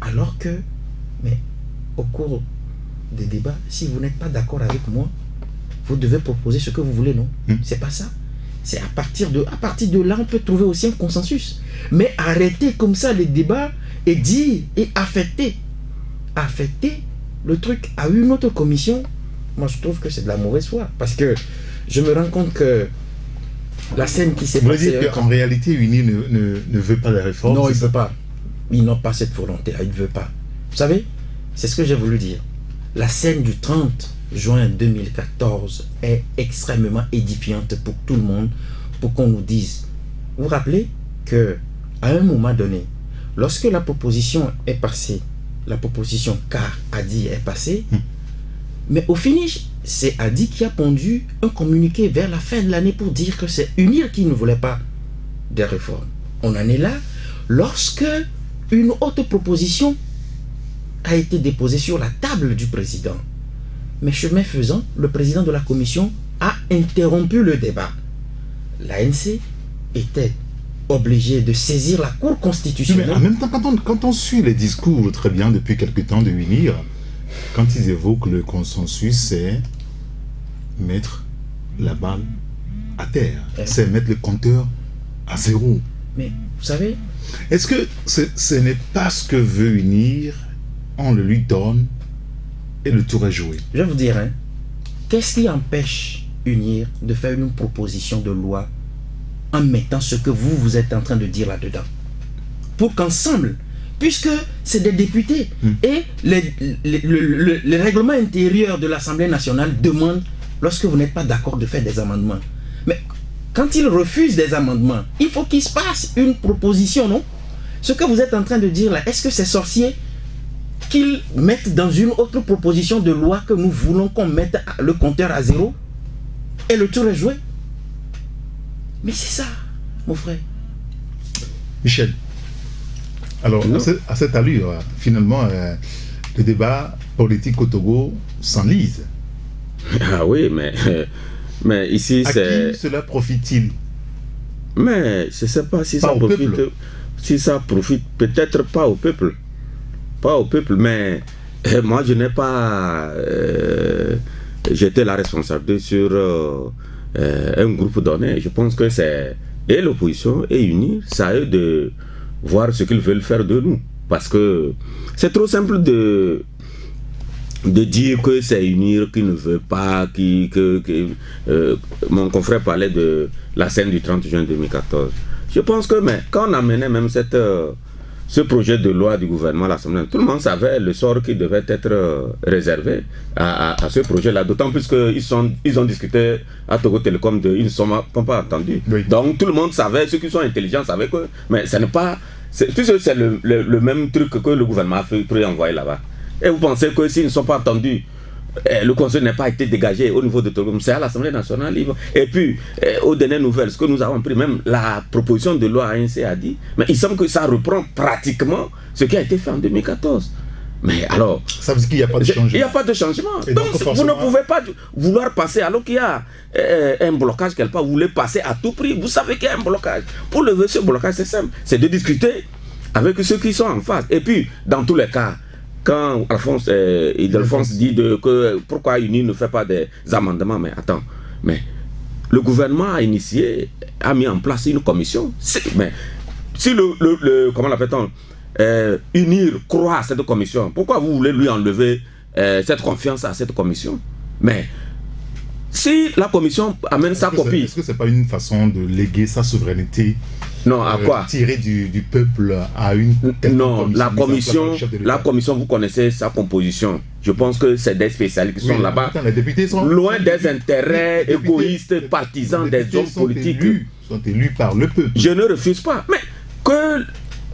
Alors que, mais au cours des débats, si vous n'êtes pas d'accord avec moi, vous devez proposer ce que vous voulez, non hmm. C'est pas ça. C'est à partir de à partir de là, on peut trouver aussi un consensus. Mais arrêter comme ça les débats et dire et affecter, affecter le truc à une autre commission, moi je trouve que c'est de la mauvaise foi. Parce que je me rends compte que la scène qui s'est passée. Vous dire qu'en réalité, Uni ne, ne, veut pas la réforme Non, il ne veut pas. Ils n'ont pas cette volonté, il ne veut pas. Vous savez, c'est ce que j'ai voulu dire. La scène du 30 juin 2014 est extrêmement édifiante pour tout le monde, pour qu'on nous dise. Vous vous rappelez que à un moment donné, lorsque la proposition est passée, la proposition car Adi est passée, hmm. mais au finish, c'est Adi qui a pondu un communiqué vers la fin de l'année pour dire que c'est UNIR qui ne voulait pas des réformes. On en est là lorsque une autre proposition a été déposée sur la table du président. Mais chemin faisant, le président de la commission a interrompu le débat. L'ANC était obligé de saisir la Cour constitutionnelle. Mais en même temps, quand on, suit les discours très bien depuis quelque temps de Unir, quand ils évoquent le consensus, c'est mettre la balle à terre. Eh. C'est mettre le compteur à zéro. Mais vous savez Est-ce que ce n'est pas ce que veut unir On le lui donne et le tour est joué. Je vais vous dire, hein, qu'est-ce qui empêche unir de faire une proposition de loi en mettant ce que vous, vous êtes en train de dire là-dedans? Pour qu'ensemble, puisque c'est des députés, hmm. et les, le, règlement intérieur de l'Assemblée nationale demande lorsque vous n'êtes pas d'accord de faire des amendements. Mais quand ils refusent des amendements, il faut qu'il se passe une proposition, non? Ce que vous êtes en train de dire là, est-ce que c'est sorcier qu'ils mettent dans une autre proposition de loi que nous voulons qu'on mette le compteur à zéro et le tour est joué Mais c'est ça, mon frère. Michel, alors à, cette allure, finalement, euh, le débat politique au Togo s'enlise. Ah oui, mais, mais ici c'est... qui cela profite-t-il? Mais je ne sais pas si ça profite. Si ça profite, peut-être pas au peuple. Pas au peuple, mais euh, moi je n'ai pas euh, jeté la responsabilité sur euh, un groupe donné. Je pense que c'est et l'opposition et unir, ça à eux de voir ce qu'ils veulent faire de nous. Parce que c'est trop simple de de dire que c'est unir qui ne veut pas, qui, que, euh, mon confrère parlait de la scène du 30 juin 2014. Je pense que mais, quand on amenait même cette, euh, ce projet de loi du gouvernement à l'Assemblée, tout le monde savait le sort qui devait être euh, réservé à, ce projet-là. D'autant plus qu'ils ils ont discuté à Togo Télécom, de, ils ne sont pas entendus. Donc tout le monde savait, ceux qui sont intelligents savaient que, mais ce n'est pas, c'est le, le, même truc que le gouvernement a fait, envoyer là-bas. Et vous pensez que s'ils ne sont pas entendus, le conseil n'a pas été dégagé au niveau de Togo, c'est à l'Assemblée nationale. Et puis, eh, aux dernières nouvelles, ce que nous avons pris, même la proposition de loi ANC a dit, mais il semble que ça reprend pratiquement ce qui a été fait en 2014. Mais alors. Ça veut dire qu'il n'y a pas de changement. Il n'y a pas de changement. donc, vous ne pouvez pas vouloir passer alors qu'il y a eh, un blocage quelque part. Vous voulez passer à tout prix. Vous savez qu'il y a un blocage. Pour lever ce blocage, c'est simple. C'est de discuter avec ceux qui sont en face. Et puis, dans tous les cas, quand Alphonse, euh, dit de, que pourquoi UNI ne fait pas des amendements, mais attends, mais le gouvernement a initié, a mis en place une commission. Mais si le, le, comment l'appelle-t-on, euh, unir croit à cette commission, pourquoi vous voulez lui enlever euh, cette confiance à cette commission? Mais si la commission amène sa copie. Est-ce que c'est pas une façon de léguer sa souveraineté non, à euh, quoi? Tirer du, peuple à une. Non, la commission, la commission, vous connaissez sa composition. Je pense que c'est des spécialistes qui sont là-bas. Les députés sont loin des intérêts égoïstes, partisans des hommes politiques. Élus, sont élus par le peuple. Je ne refuse pas. Mais que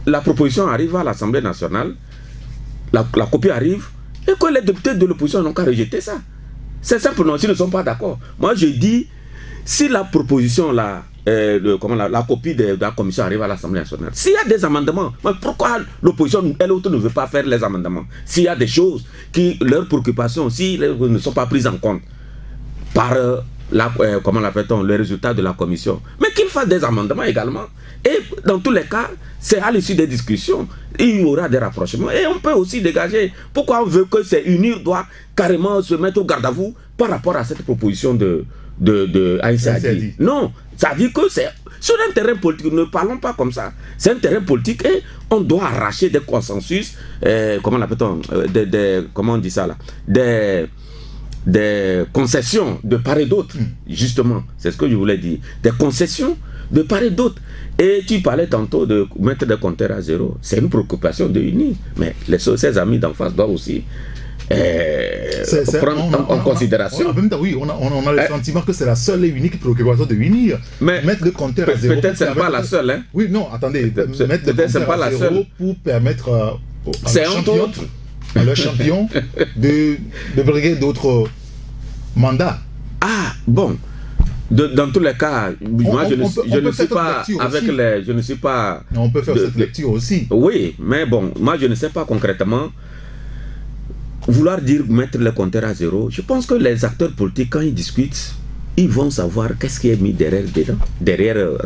la proposition arrive à l'Assemblée nationale, la, copie arrive, et que les députés de l'opposition n'ont qu'à rejeter ça. C'est simple, non, s'ils ne sont pas d'accord. Moi, je dis, si la proposition là euh, comment la, copie de, la commission arrive à l'Assemblée nationale. S'il y a des amendements, pourquoi l'opposition, elle autre, ne veut pas faire les amendements? S'il y a des choses qui, leurs préoccupations, si ne sont pas prises en compte par euh, la, euh, comment l'appelle-t-on, le résultat de la commission, mais qu'ils fassent des amendements également. Et dans tous les cas, c'est à l'issue des discussions, il y aura des rapprochements. Et on peut aussi dégager pourquoi on veut que ces unir doit carrément se mettre au garde à vous par rapport à cette proposition de, de, de Non, ça dit que c'est sur un terrain politique, ne parlons pas comme ça. C'est un terrain politique et on doit arracher des consensus, euh, comment l'appelle-t-on euh, des, Comment on dit ça là Des des concessions de part et d'autre, hmm. justement, c'est ce que je voulais dire, des concessions de part et d'autre. Et tu parlais tantôt de mettre des compteurs à zéro. C'est une préoccupation de unir. Mais les, ses amis d'en face doivent aussi prendre en, considération. oui, on a, on a le eh. sentiment que c'est la seule et unique préoccupation de unir. Mais mettre le compteur à zéro. Peut-être c'est pas la seule. Hein. Oui, non, attendez. Mettre le compteur à zéro pour permettre euh, c'est entre autres à le champion de, de briguer d'autres mandats. Ah, bon. dans tous les cas, moi je, ne, suis pas avec les, je ne suis pas. On peut faire cette lecture aussi. Oui, mais bon, moi je ne sais pas concrètement vouloir dire mettre le compteur à zéro, je pense que les acteurs politiques, quand ils discutent, ils vont savoir qu'est-ce qui est mis derrière, dedans, derrière euh,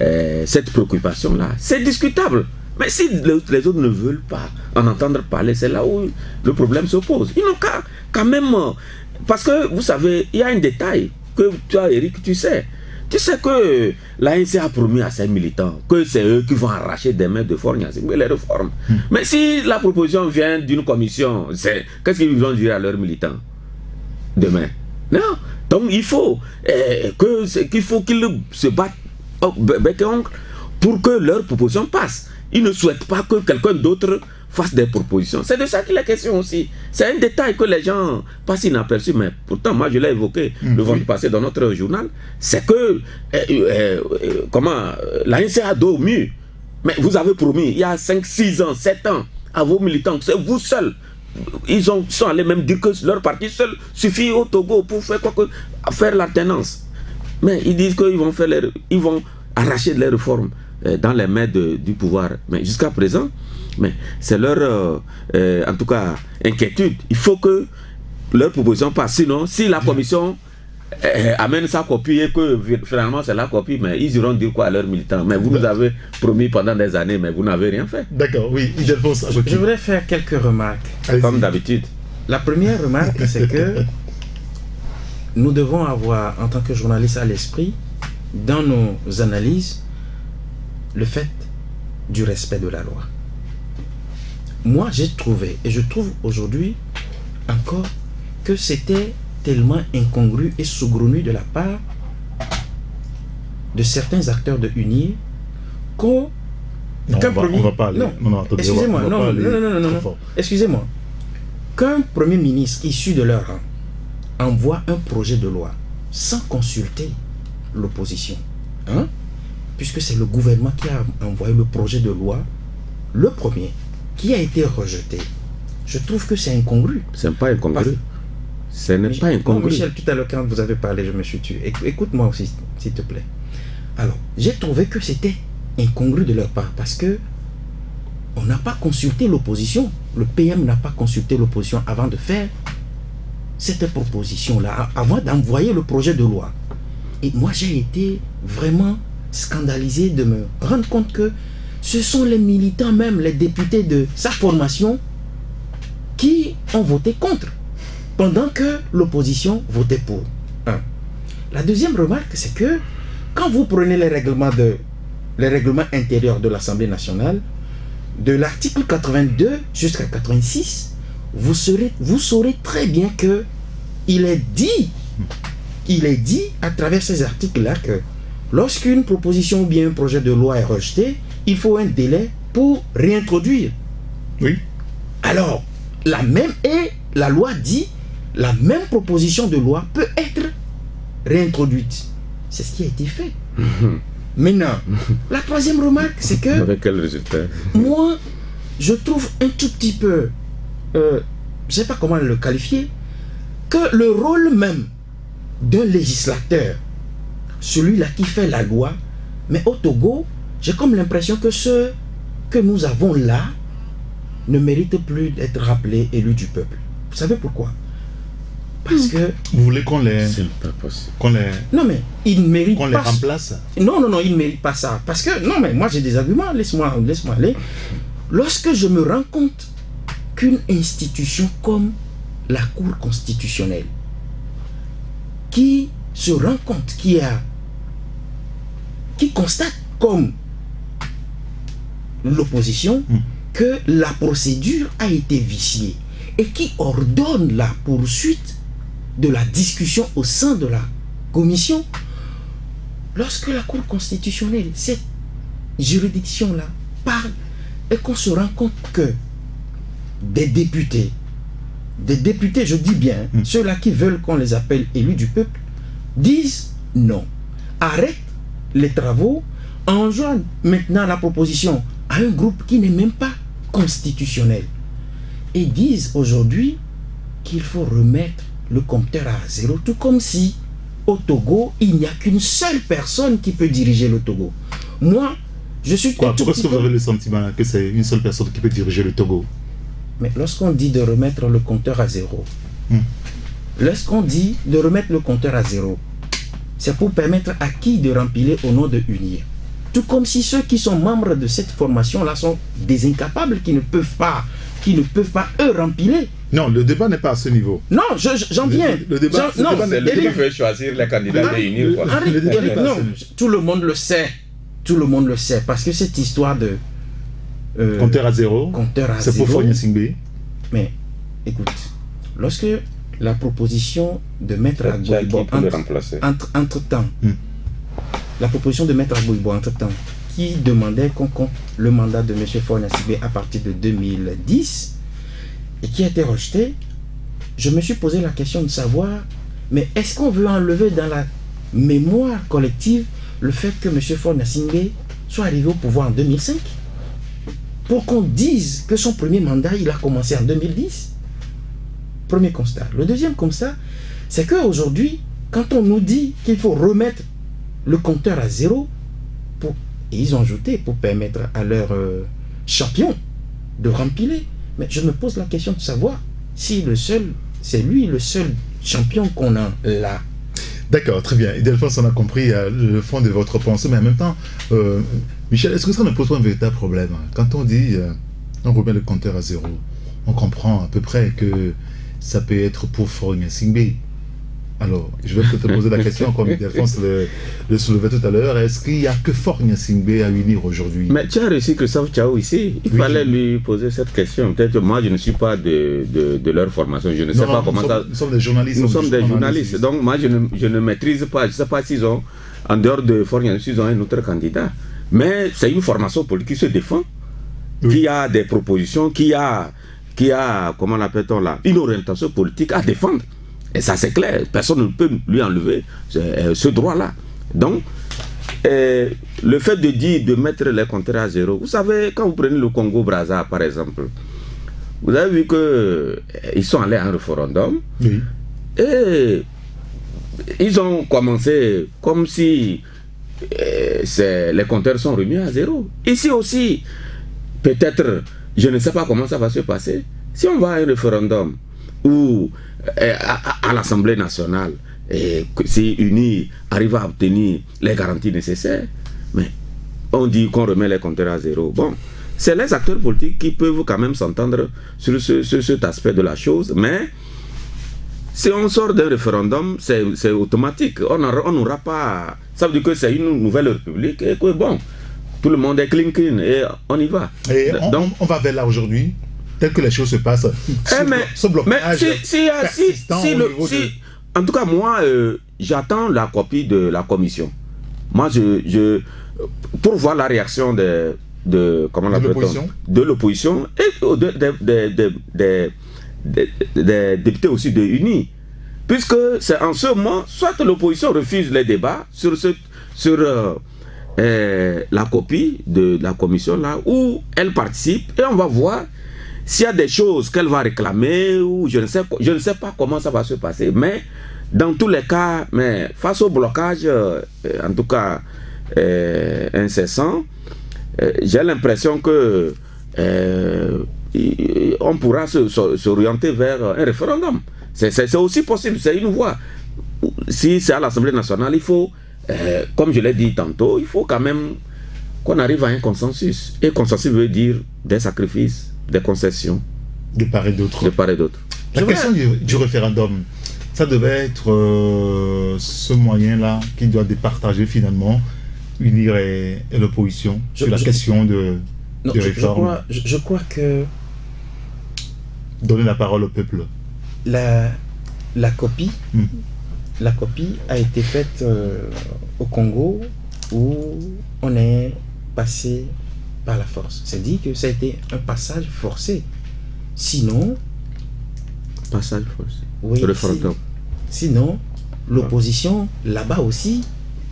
euh, cette préoccupation-là. C'est discutable. Mais si les autres ne veulent pas en entendre parler, c'est là où le problème se pose. Ils n'ont qu'à quand même... Euh, parce que, vous savez, il y a un détail que toi, Eric, tu sais. Tu sais que l'ANC a promis à ses militants que c'est eux qui vont arracher des mains de Fort les réformes. Hmm. Mais si la proposition vient d'une commission, qu'est-ce qu'ils vont dire à leurs militants demain? Non. Donc il faut eh, qu'il faut qu'ils se battent pour que leur proposition passe. Ils ne souhaitent pas que quelqu'un d'autre fasse des propositions. C'est de ça qu'il est question aussi. C'est un détail que les gens passent inaperçu, mais pourtant, moi, je l'ai évoqué mm, le vendredi passé dans notre journal. C'est que, eh, eh, eh, comment, la NCA doit au mieux. Mais vous avez promis, il y a 5, 6 ans, 7 ans, à vos militants, c'est vous seuls. Ils ont, sont allés même dire que leur parti seul suffit au Togo pour faire quoi que, faire l'alternance. Mais ils disent qu'ils vont faire ils vont arracher les réformes dans les mains du pouvoir. Mais jusqu'à présent, mais c'est leur, euh, euh, en tout cas, inquiétude. Il faut que leur proposition passe. Sinon, si la commission euh, amène sa copie et que finalement c'est la copie, mais ils iront dire quoi à leurs militants? Mais vous nous avez promis pendant des années, mais vous n'avez rien fait. D'accord, oui, je, je voudrais faire quelques remarques. Comme d'habitude. La première remarque, c'est que nous devons avoir, en tant que journalistes à l'esprit, dans nos analyses, le fait du respect de la loi moi j'ai trouvé, et je trouve aujourd'hui, encore que c'était tellement incongru et saugrenu de la part de certains acteurs de UNIR qu'on pas aller. Non, non, excusez-moi, non, non, non, non, non, excusez-moi. Qu'un premier ministre issu de leur rang envoie un projet de loi sans consulter l'opposition, hein, puisque c'est le gouvernement qui a envoyé le projet de loi, le premier, qui a été rejeté. Je trouve que c'est incongru. C'est pas incongru. Ce n'est pas incongru. Michel, tout à l'heure, quand vous avez parlé, je me suis tué. Écoute-moi aussi, s'il te plaît. Alors, j'ai trouvé que c'était incongru de leur part parce que on n'a pas consulté l'opposition. Le PM n'a pas consulté l'opposition avant de faire cette proposition-là, avant d'envoyer le projet de loi. Et moi, j'ai été vraiment scandalisé de me rendre compte que ce sont les militants, même les députés de sa formation, qui ont voté contre, pendant que l'opposition votait pour. La deuxième remarque, c'est que quand vous prenez les règlements, de, les règlements intérieurs de l'Assemblée nationale, de l'article 82 jusqu'à 86, vous, serez, vous saurez très bien que il est dit, il est dit à travers ces articles-là que lorsqu'une proposition ou bien un projet de loi est rejeté, il faut un délai pour réintroduire. Oui. Alors, la même et la loi dit la même proposition de loi peut être réintroduite. C'est ce qui a été fait. Maintenant, la troisième remarque, c'est que... Avec quel résultat? Moi, je trouve un tout petit peu... Euh, je ne sais pas comment le qualifier. Que le rôle même d'un législateur, celui-là qui fait la loi, mais au Togo, j'ai comme l'impression que ce que nous avons là ne mérite plus d'être rappelé élu du peuple. Vous savez pourquoi? Parce que. Vous voulez qu'on les. Qu'on les. Non, mais il ne mérite pas. Qu'on les remplace Non, non, non, il ne mérite pas ça. Parce que. Non, mais moi j'ai des arguments, laisse-moi laisse aller. Lorsque je me rends compte qu'une institution comme la Cour constitutionnelle, qui se rend compte qu'il y a. qui constate comme l'opposition hmm. que la procédure a été viciée et qui ordonne la poursuite de la discussion au sein de la commission, lorsque la Cour constitutionnelle, cette juridiction-là, parle et qu'on se rend compte que des députés, des députés, je dis bien, hmm. ceux-là qui veulent qu'on les appelle élus du peuple, disent non. Arrête les travaux, enjoignent maintenant la proposition à un groupe qui n'est même pas constitutionnel. Et disent aujourd'hui qu'il faut remettre le compteur à zéro, tout comme si au Togo, il n'y a qu'une seule personne qui peut diriger le Togo. Moi, je suis... Quoi, pourquoi est-ce que vous avez le sentiment que c'est une seule personne qui peut diriger le Togo? Mais lorsqu'on dit de remettre le compteur à zéro, hmm. lorsqu'on dit de remettre le compteur à zéro, c'est pour permettre à qui de remplir au nom de Unir. Tout comme si ceux qui sont membres de cette formation-là sont des incapables qui ne peuvent pas, qui ne peuvent pas eux remplir non, le débat n'est pas à ce niveau. Non, j'en viens. Le, débat, non, c'est lui qui veut choisir les candidats de unir. non, tout le monde le sait. Tout le monde le sait. Parce que cette histoire de. Euh, compteur à zéro. Compteur à C'est pour Fournier Singbe. Mais, écoute, lorsque la proposition de mettre à entre, entre, temps, hmm. La proposition de mettre à entre temps, qui demandait qu'on compte le mandat de M. Singbe à partir de 2010, et qui a été rejeté, je me suis posé la question de savoir, mais est-ce qu'on veut enlever dans la mémoire collective le fait que M. Ford Nassingbe soit arrivé au pouvoir en 2005 Pour qu'on dise que son premier mandat, il a commencé en 2010 Premier constat. Le deuxième constat, c'est qu'aujourd'hui, quand on nous dit qu'il faut remettre le compteur à zéro, et ils ont ajouté pour permettre à leur euh, champion de remplir mais je me pose la question de savoir si le seul, c'est lui le seul champion qu'on a là. D'accord, très bien. Delphine, on a compris euh, le fond de votre pensée, mais en même temps, euh, Michel, est-ce que ça ne pose pas un véritable problème? Quand on dit on remet le compteur à zéro, on comprend à peu près que ça peut être pour Foreign Singbe. Alors, je vais te poser la question comme Alphonse le, le soulevait tout à l'heure. Est-ce qu'il n'y a que Fort Singbe à unir aujourd'hui? Mais tu as réussi Christophe Tchao ici. Il fallait lui poser cette question. Peut-être moi, je ne suis pas de, de, leur formation. Je ne sais pas comment ça. Nous sommes des journalistes. Nous sommes des journalistes. Donc, moi, je ne, je ne, maîtrise pas. Je ne sais pas s'ils ont, en dehors de Fort s'ils ont un autre candidat. Mais c'est une formation politique qui se défend, qui a des propositions, qui a, qui a comment l'appelle-t-on là, une orientation politique à défendre. Et ça, c'est clair. Personne ne peut lui enlever euh, ce droit-là. Donc, euh, le fait de dire de mettre les compteurs à zéro, vous savez, quand vous prenez le Congo-Braza, par exemple, vous avez vu qu'ils euh, sont allés à un référendum. Et ils ont commencé comme si les compteurs sont remis à zéro. Ici aussi, peut-être, je ne sais pas comment ça va se passer. Si on va à un référendum où euh, à, l'Assemblée nationale, et si UNI arrive à obtenir les garanties nécessaires, mais on dit qu'on remet les compteurs à zéro. Bon, c'est les acteurs politiques qui peuvent quand même s'entendre sur, cet aspect de la chose, mais si on sort d'un référendum, c'est automatique. On n'aura pas... Ça veut dire que c'est une nouvelle république et que bon, tout le monde est clean clean et on y va. Et Donc, on va vers là aujourd'hui tel que les choses se passent. Eh, mais, si, en tout cas, moi, euh, j'attends la copie de la commission. Moi, je, je pour voir la réaction de, de comment de l'opposition et des de, députés aussi de Unis. Puisque c'est en ce moment, soit l'opposition refuse les débats sur, ce, sur euh, euh, la copie de la commission là, ou elle participe et on va voir s'il y a des choses qu'elle va réclamer, ou je ne, sais, je ne sais pas comment ça va se passer, mais dans tous les cas, mais face au blocage, euh, en tout cas euh, incessant, euh, j'ai l'impression que on pourra s'orienter vers un référendum. C'est aussi possible, c'est une voie. Si c'est à l'Assemblée nationale, il faut, comme je l'ai dit tantôt, il faut quand même qu'on arrive à un consensus. Et consensus veut dire des sacrifices des concessions. De part et d'autre. De part et d'autre. La question du, référendum, ça devait être euh, ce moyen-là qui doit départager finalement unir et, l'opposition sur la question de, réforme. Je crois, que... Donner la parole au peuple. La, la copie, hmm. la copie a été faite euh, au Congo où on est passé par la force. C'est dit que ça a été un passage forcé. Sinon... Passage forcé. Oui. sinon, l'opposition, là-bas aussi,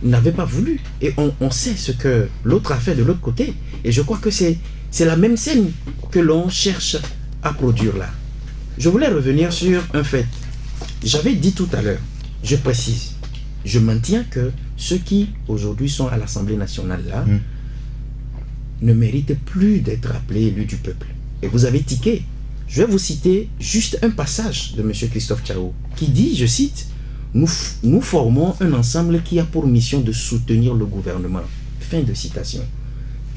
n'avait pas voulu. Et on, sait ce que l'autre a fait de l'autre côté. Et je crois que c'est la même scène que l'on cherche à produire là. Je voulais revenir sur un fait. J'avais dit tout à l'heure, je précise, je maintiens que ceux qui aujourd'hui sont à l'Assemblée nationale là, hmm ne mérite plus d'être appelé élu du peuple. Et vous avez tiqué. Je vais vous citer juste un passage de M. Christophe Chao qui dit, je cite, nous, nous formons un ensemble qui a pour mission de soutenir le gouvernement. Fin de citation.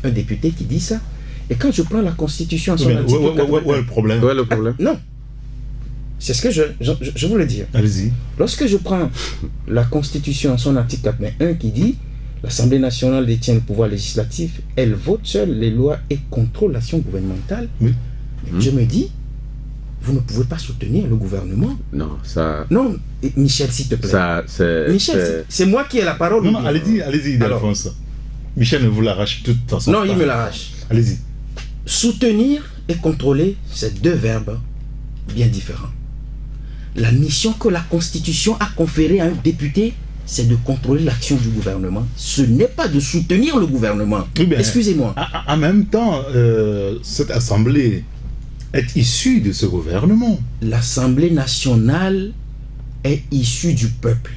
Un député qui dit ça. Et quand je prends la Constitution en son article... le problème, le problème? Ah, Non. C'est ce que je, je, je voulais dire. Allez-y. Lorsque je prends la Constitution en son article 81 qui dit L'Assemblée nationale détient le pouvoir législatif, elle vote seule les lois et contrôle l'action gouvernementale. Je me dis, vous ne pouvez pas soutenir le gouvernement. Non, ça. Non, Michel, s'il te plaît. Ça, c'est. Michel, c'est moi qui ai la parole. Non, non, allez-y, allez-y, Alphonse. Michel ne vous l'arrache de toute façon. Non, il me l'arrache. Allez-y. Soutenir et contrôler, c'est deux verbes bien différents. La mission que la Constitution a conférée à un député, c'est de contrôler l'action du gouvernement. Ce n'est pas de soutenir le gouvernement. Excusez-moi. En même temps, euh, cette assemblée est issue de ce gouvernement. L'Assemblée nationale est issue du peuple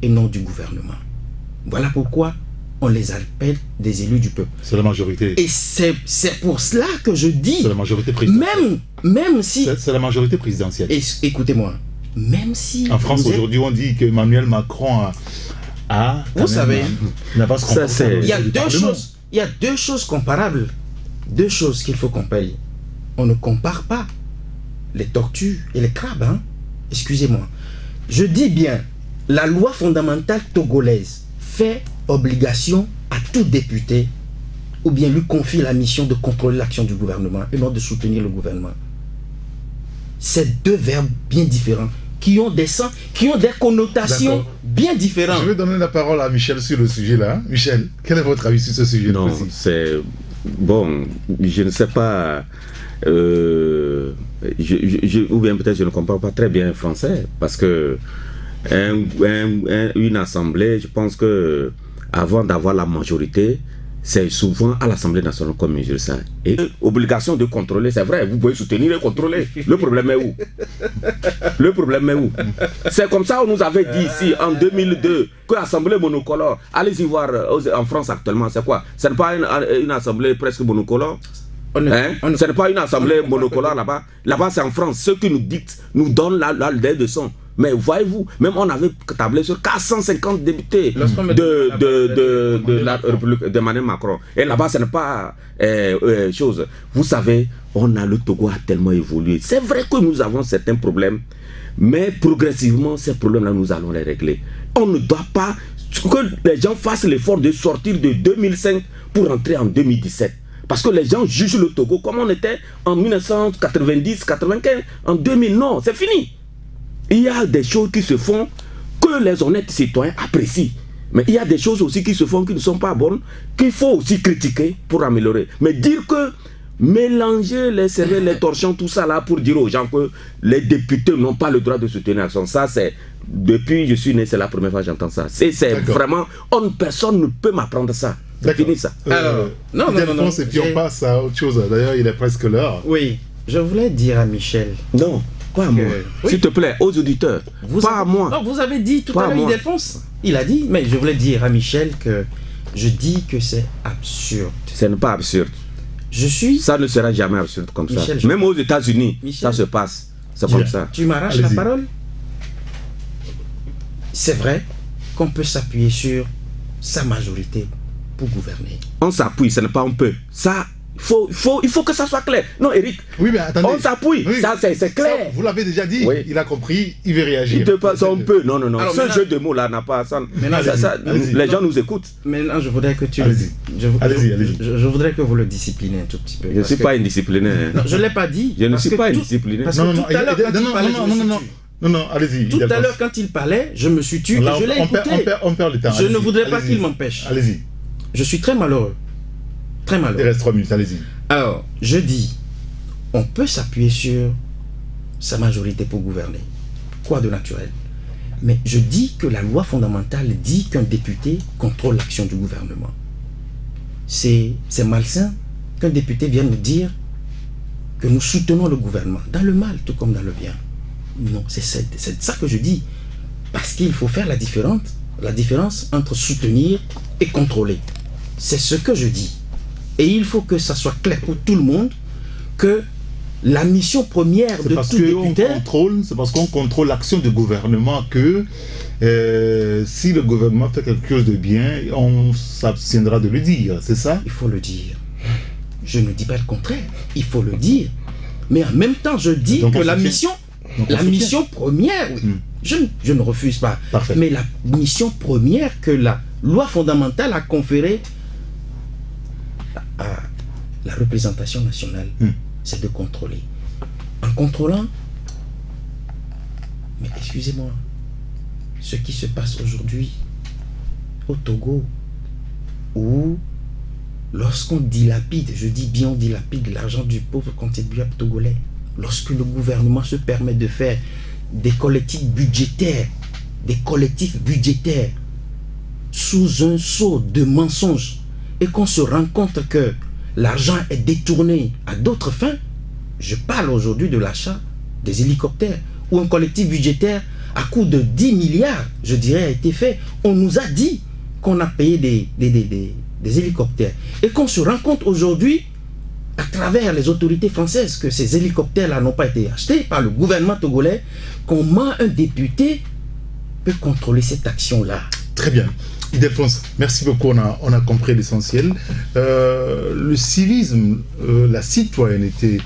et non du gouvernement. Voilà pourquoi on les appelle des élus du peuple. C'est la majorité. Et c'est pour cela que je dis... C'est la majorité présidentielle. Même, même si... C'est la majorité présidentielle. Écoutez-moi, même si... En France, aujourd'hui, on dit que Emmanuel Macron a... vous savez, ça, il y a deux choses. Il y a deux choses comparables. Deux choses qu'il faut comparer. On ne compare pas les tortues et les crabes. Hein. Excusez-moi. Je dis bien, la loi fondamentale togolaise fait obligation à tout député ou bien lui confie la mission de contrôler l'action du gouvernement et non de soutenir le gouvernement. C'est deux verbes bien différents qui ont des sens, qui ont des connotations bien différentes. Je vais donner la parole à Michel sur le sujet là. Michel, quel est votre avis sur ce sujet Non, c'est bon, je ne sais pas. Euh, ou bien peut-être je ne comprends pas très bien le français parce que une assemblée, je pense que avant d'avoir la majorité, c'est souvent à l'Assemblée nationale qu'on mesure ça. Et obligation de contrôler, c'est vrai, vous pouvez soutenir et contrôler. Le problème est où? Le problème est où? C'est comme ça qu'on nous avait dit ici en 2002 que l'Assemblée monocolore, allez-y voir euh, en France actuellement, c'est quoi? Ce n'est pas une, assemblée presque monocolore Hein? Ce n'est pas une assemblée monocolore là-bas. Là-bas, c'est en France. Ceux qui nous dictent, nous donnent la, la, de son. Mais voyez-vous, même on avait tablé sur 450 députés de, de, de, la République d'Emmanuel Macron. Et là-bas, ce n'est pas euh, euh, chose. Vous savez, on a le Togo a tellement évolué. C'est vrai que nous avons certains problèmes, mais progressivement, ces problèmes-là, nous allons les régler. On ne doit pas que les gens fassent l'effort de sortir de 2005 pour entrer en 2017. Parce que les gens jugent le Togo comme on était en 1990, 95, en 2000. Non, c'est fini. Il y a des choses qui se font que les honnêtes citoyens apprécient. Mais il y a des choses aussi qui se font qui ne sont pas bonnes, qu'il faut aussi critiquer pour améliorer. Mais dire que mélanger les serveurs, les torsions, tout ça là pour dire aux gens que les députés n'ont pas le droit de soutenir l'action. Ça, c'est depuis je suis né, c'est la première fois que j'entends ça. C'est vraiment, personne ne peut m'apprendre ça. C'est fini ça. Euh, Alors, non, non, non, Et puis on passe à autre chose. D'ailleurs, il est presque l'heure. Oui, je voulais dire à Michel. Non. Pas à moi. S'il te plaît, aux auditeurs. Vous pas à moi. Non, vous avez dit tout à l'heure, Ildefonse. Il a dit, mais je voulais dire à Michel que je dis que c'est absurde. Ce n'est pas absurde. Je suis. Ça ne sera jamais absurde comme ça. Même aux États-Unis, ça se passe. C'est comme ça. Tu m'arraches la parole? C'est vrai qu'on peut s'appuyer sur sa majorité pour gouverner. On s'appuie, ce n'est pas un peu. Ça, faut, faut, il faut que ça soit clair. Non, Eric. Oui, mais attendez. On s'appuie. ça, c'est clair. vous l'avez déjà dit. Il a compris. Il veut réagir. Il te passe un peu. Non, non, non. Ce jeu de mots là n'a pas. Ça, ça, les gens nous écoutent. Maintenant, je voudrais que tu. Allez-y. Je, allez allez je, voudrais que vous le disciplinez un tout petit peu. Je ne suis pas indiscipliné. Non, je ne l'ai pas dit. Je ne suis pas indiscipliné. Parce que non, non, tout à l'heure, quand il parlait, non, non, non, non, non, allez-y. Tout à l'heure, quand il parlait, je me suis tué et je l'ai écouté. On perd le temps. Je ne voudrais pas qu'il m'empêche. Allez-y. Je suis très malheureux. Très malheureux. Il reste trois minutes, allez-y. Alors, je dis, on peut s'appuyer sur sa majorité pour gouverner. Quoi de naturel? Mais je dis que la loi fondamentale dit qu'un député contrôle l'action du gouvernement. C'est malsain qu'un député vienne nous dire que nous soutenons le gouvernement, dans le mal tout comme dans le bien. Non, c'est ça que je dis. Parce qu'il faut faire la différence, la différence entre soutenir et contrôler. C'est ce que je dis. Et il faut que ça soit clair pour tout le monde que la mission première de tout député... C'est parce qu'on contrôle l'action du gouvernement que euh, si le gouvernement fait quelque chose de bien, on s'abstiendra de le dire, c'est ça? Il faut le dire. Je ne dis pas le contraire, il faut le dire. Mais en même temps, je dis que la mission, la mission première, hmm. je, je, ne refuse pas, mais la mission première que la loi fondamentale a conférée à la représentation nationale, hmm. c'est de contrôler. En contrôlant, mais excusez-moi, ce qui se passe aujourd'hui au Togo, où lorsqu'on dilapide, je dis bien on dilapide l'argent du pauvre contribuable togolais, lorsque le gouvernement se permet de faire des collectifs budgétaires, des collectifs budgétaires sous un sceau de mensonges, et qu'on se rend compte que l'argent est détourné à d'autres fins, je parle aujourd'hui de l'achat des hélicoptères, où un collectif budgétaire à coût de 10 milliards, je dirais, a été fait. On nous a dit qu'on a payé des, des, hélicoptères. Et qu'on se rend compte aujourd'hui, à travers les autorités françaises, que ces hélicoptères-là n'ont pas été achetés par le gouvernement togolais, comment un député peut contrôler cette action-là. Très bien. Merci beaucoup, on a, on a compris l'essentiel. Euh, le civisme, euh, la citoyenneté,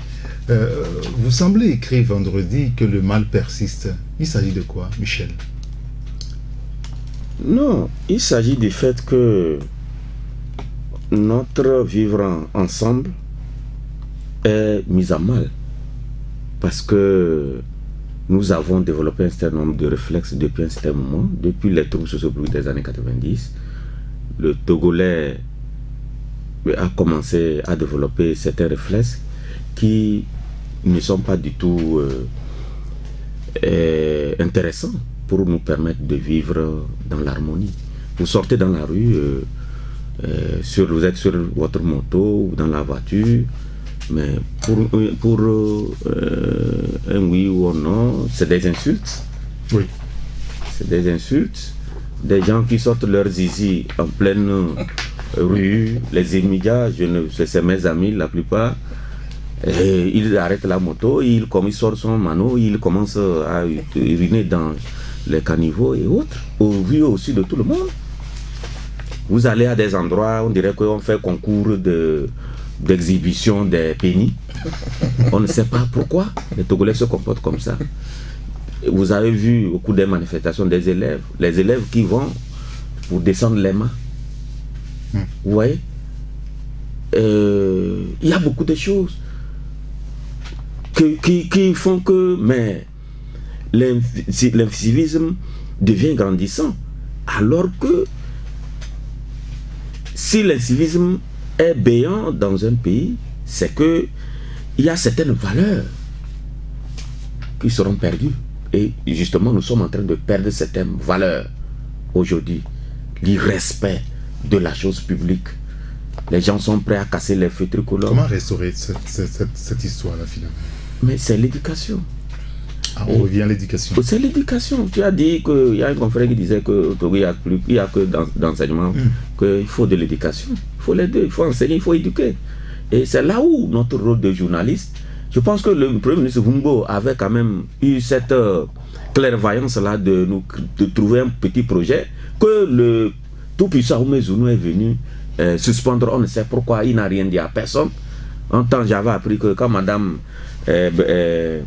euh, vous semblez écrire vendredi que le mal persiste. Il s'agit de quoi, Michel? Non, il s'agit du fait que notre vivre ensemble est mis à mal. Parce que nous avons développé un certain nombre de réflexes depuis un certain moment, depuis les troubles sociopolitiques des années 90. Le Togolais a commencé à développer certains réflexes qui ne sont pas du tout euh, euh, intéressants pour nous permettre de vivre dans l'harmonie. Vous sortez dans la rue, euh, vous êtes sur votre moto ou dans la voiture, mais pour, pour un oui ou un non, c'est des insultes. Oui. C'est des insultes. Des gens qui sortent leur zizi en pleine rue, les immédiats, c'est mes amis la plupart. Et il arrête la moto, il, comme il sort son mano, il commence à uriner dans les caniveaux et autres, au vu aussi de tout le monde. Vous allez à des endroits, on dirait qu'on fait concours d'exhibition des pénis. On ne sait pas pourquoi les Togolais se comportent comme ça. Vous avez vu au cours des manifestations des élèves, les élèves qui vont pour descendre les mains. Vous voyez? Euh, Il y a beaucoup de choses qui, font que mais l'incivisme devient grandissant. Alors que si l'incivisme est béant dans un pays, c'est que il y a certaines valeurs qui seront perdues. Et justement, nous sommes en train de perdre certaines valeurs aujourd'hui. L'irrespect de la chose publique. Les gens sont prêts à casser les feux tricolores. Comment restaurer cette, cette histoire-là finalement? Mais c'est l'éducation. Ah, on revient à l'éducation. C'est l'éducation. Tu as dit qu'il y a un confrère qui disait que il n'y a, plus, il y a que d'enseignement, hmm. qu'il faut de l'éducation. Faut les deux, il faut enseigner, il faut éduquer. Et c'est là où notre rôle de journaliste, je pense que le Premier ministre Vumbo avait quand même eu cette euh, clairvoyance-là de, nous, de trouver un petit projet que le tout-puissant Oumezounou est venu euh, suspendre. On ne sait pourquoi, il n'a rien dit à personne. En temps, j'avais appris que quand Madame eh,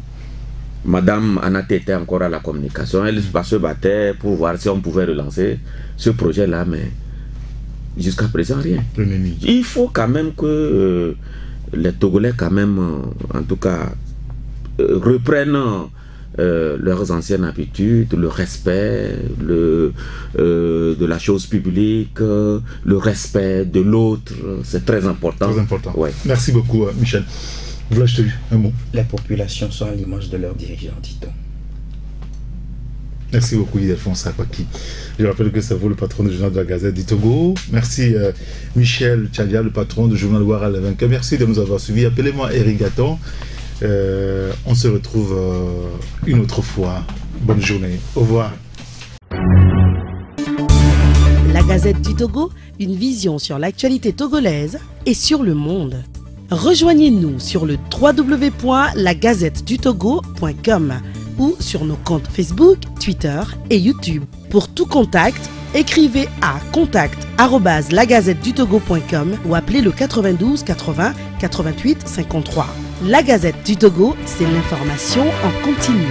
Madame Anate était encore à la communication. Elle se battait pour voir si on pouvait relancer ce projet-là, mais jusqu'à présent, rien. Il faut quand même que euh, les Togolais, quand même, euh, en tout cas, euh, reprennent leurs anciennes habitudes, le respect le, de la chose publique, le respect de l'autre. C'est très important. Très important. Merci beaucoup, Michel. Voilà, je un mot? Les populations sont à l'image de leurs dirigeants, dit-on. Merci beaucoup, Ildefonse Akwaki. Je rappelle que c'est vous le patron du journal de la Gazette du Togo. Merci, euh, Michel Tchalia, le patron du journal Loire à Merci de nous avoir suivis. Appelez-moi Eric Gatton. Euh, on se retrouve euh, une autre fois. Bonne journée. Au revoir. La Gazette du Togo, une vision sur l'actualité togolaise et sur le monde. Rejoignez-nous sur le www.lagazettedutogo.com ou sur nos comptes Facebook, Twitter et YouTube. Pour tout contact, écrivez à contact@lagazettedutogo.com ou appelez le 92 80 88 53. La Gazette du Togo, c'est l'information en continu.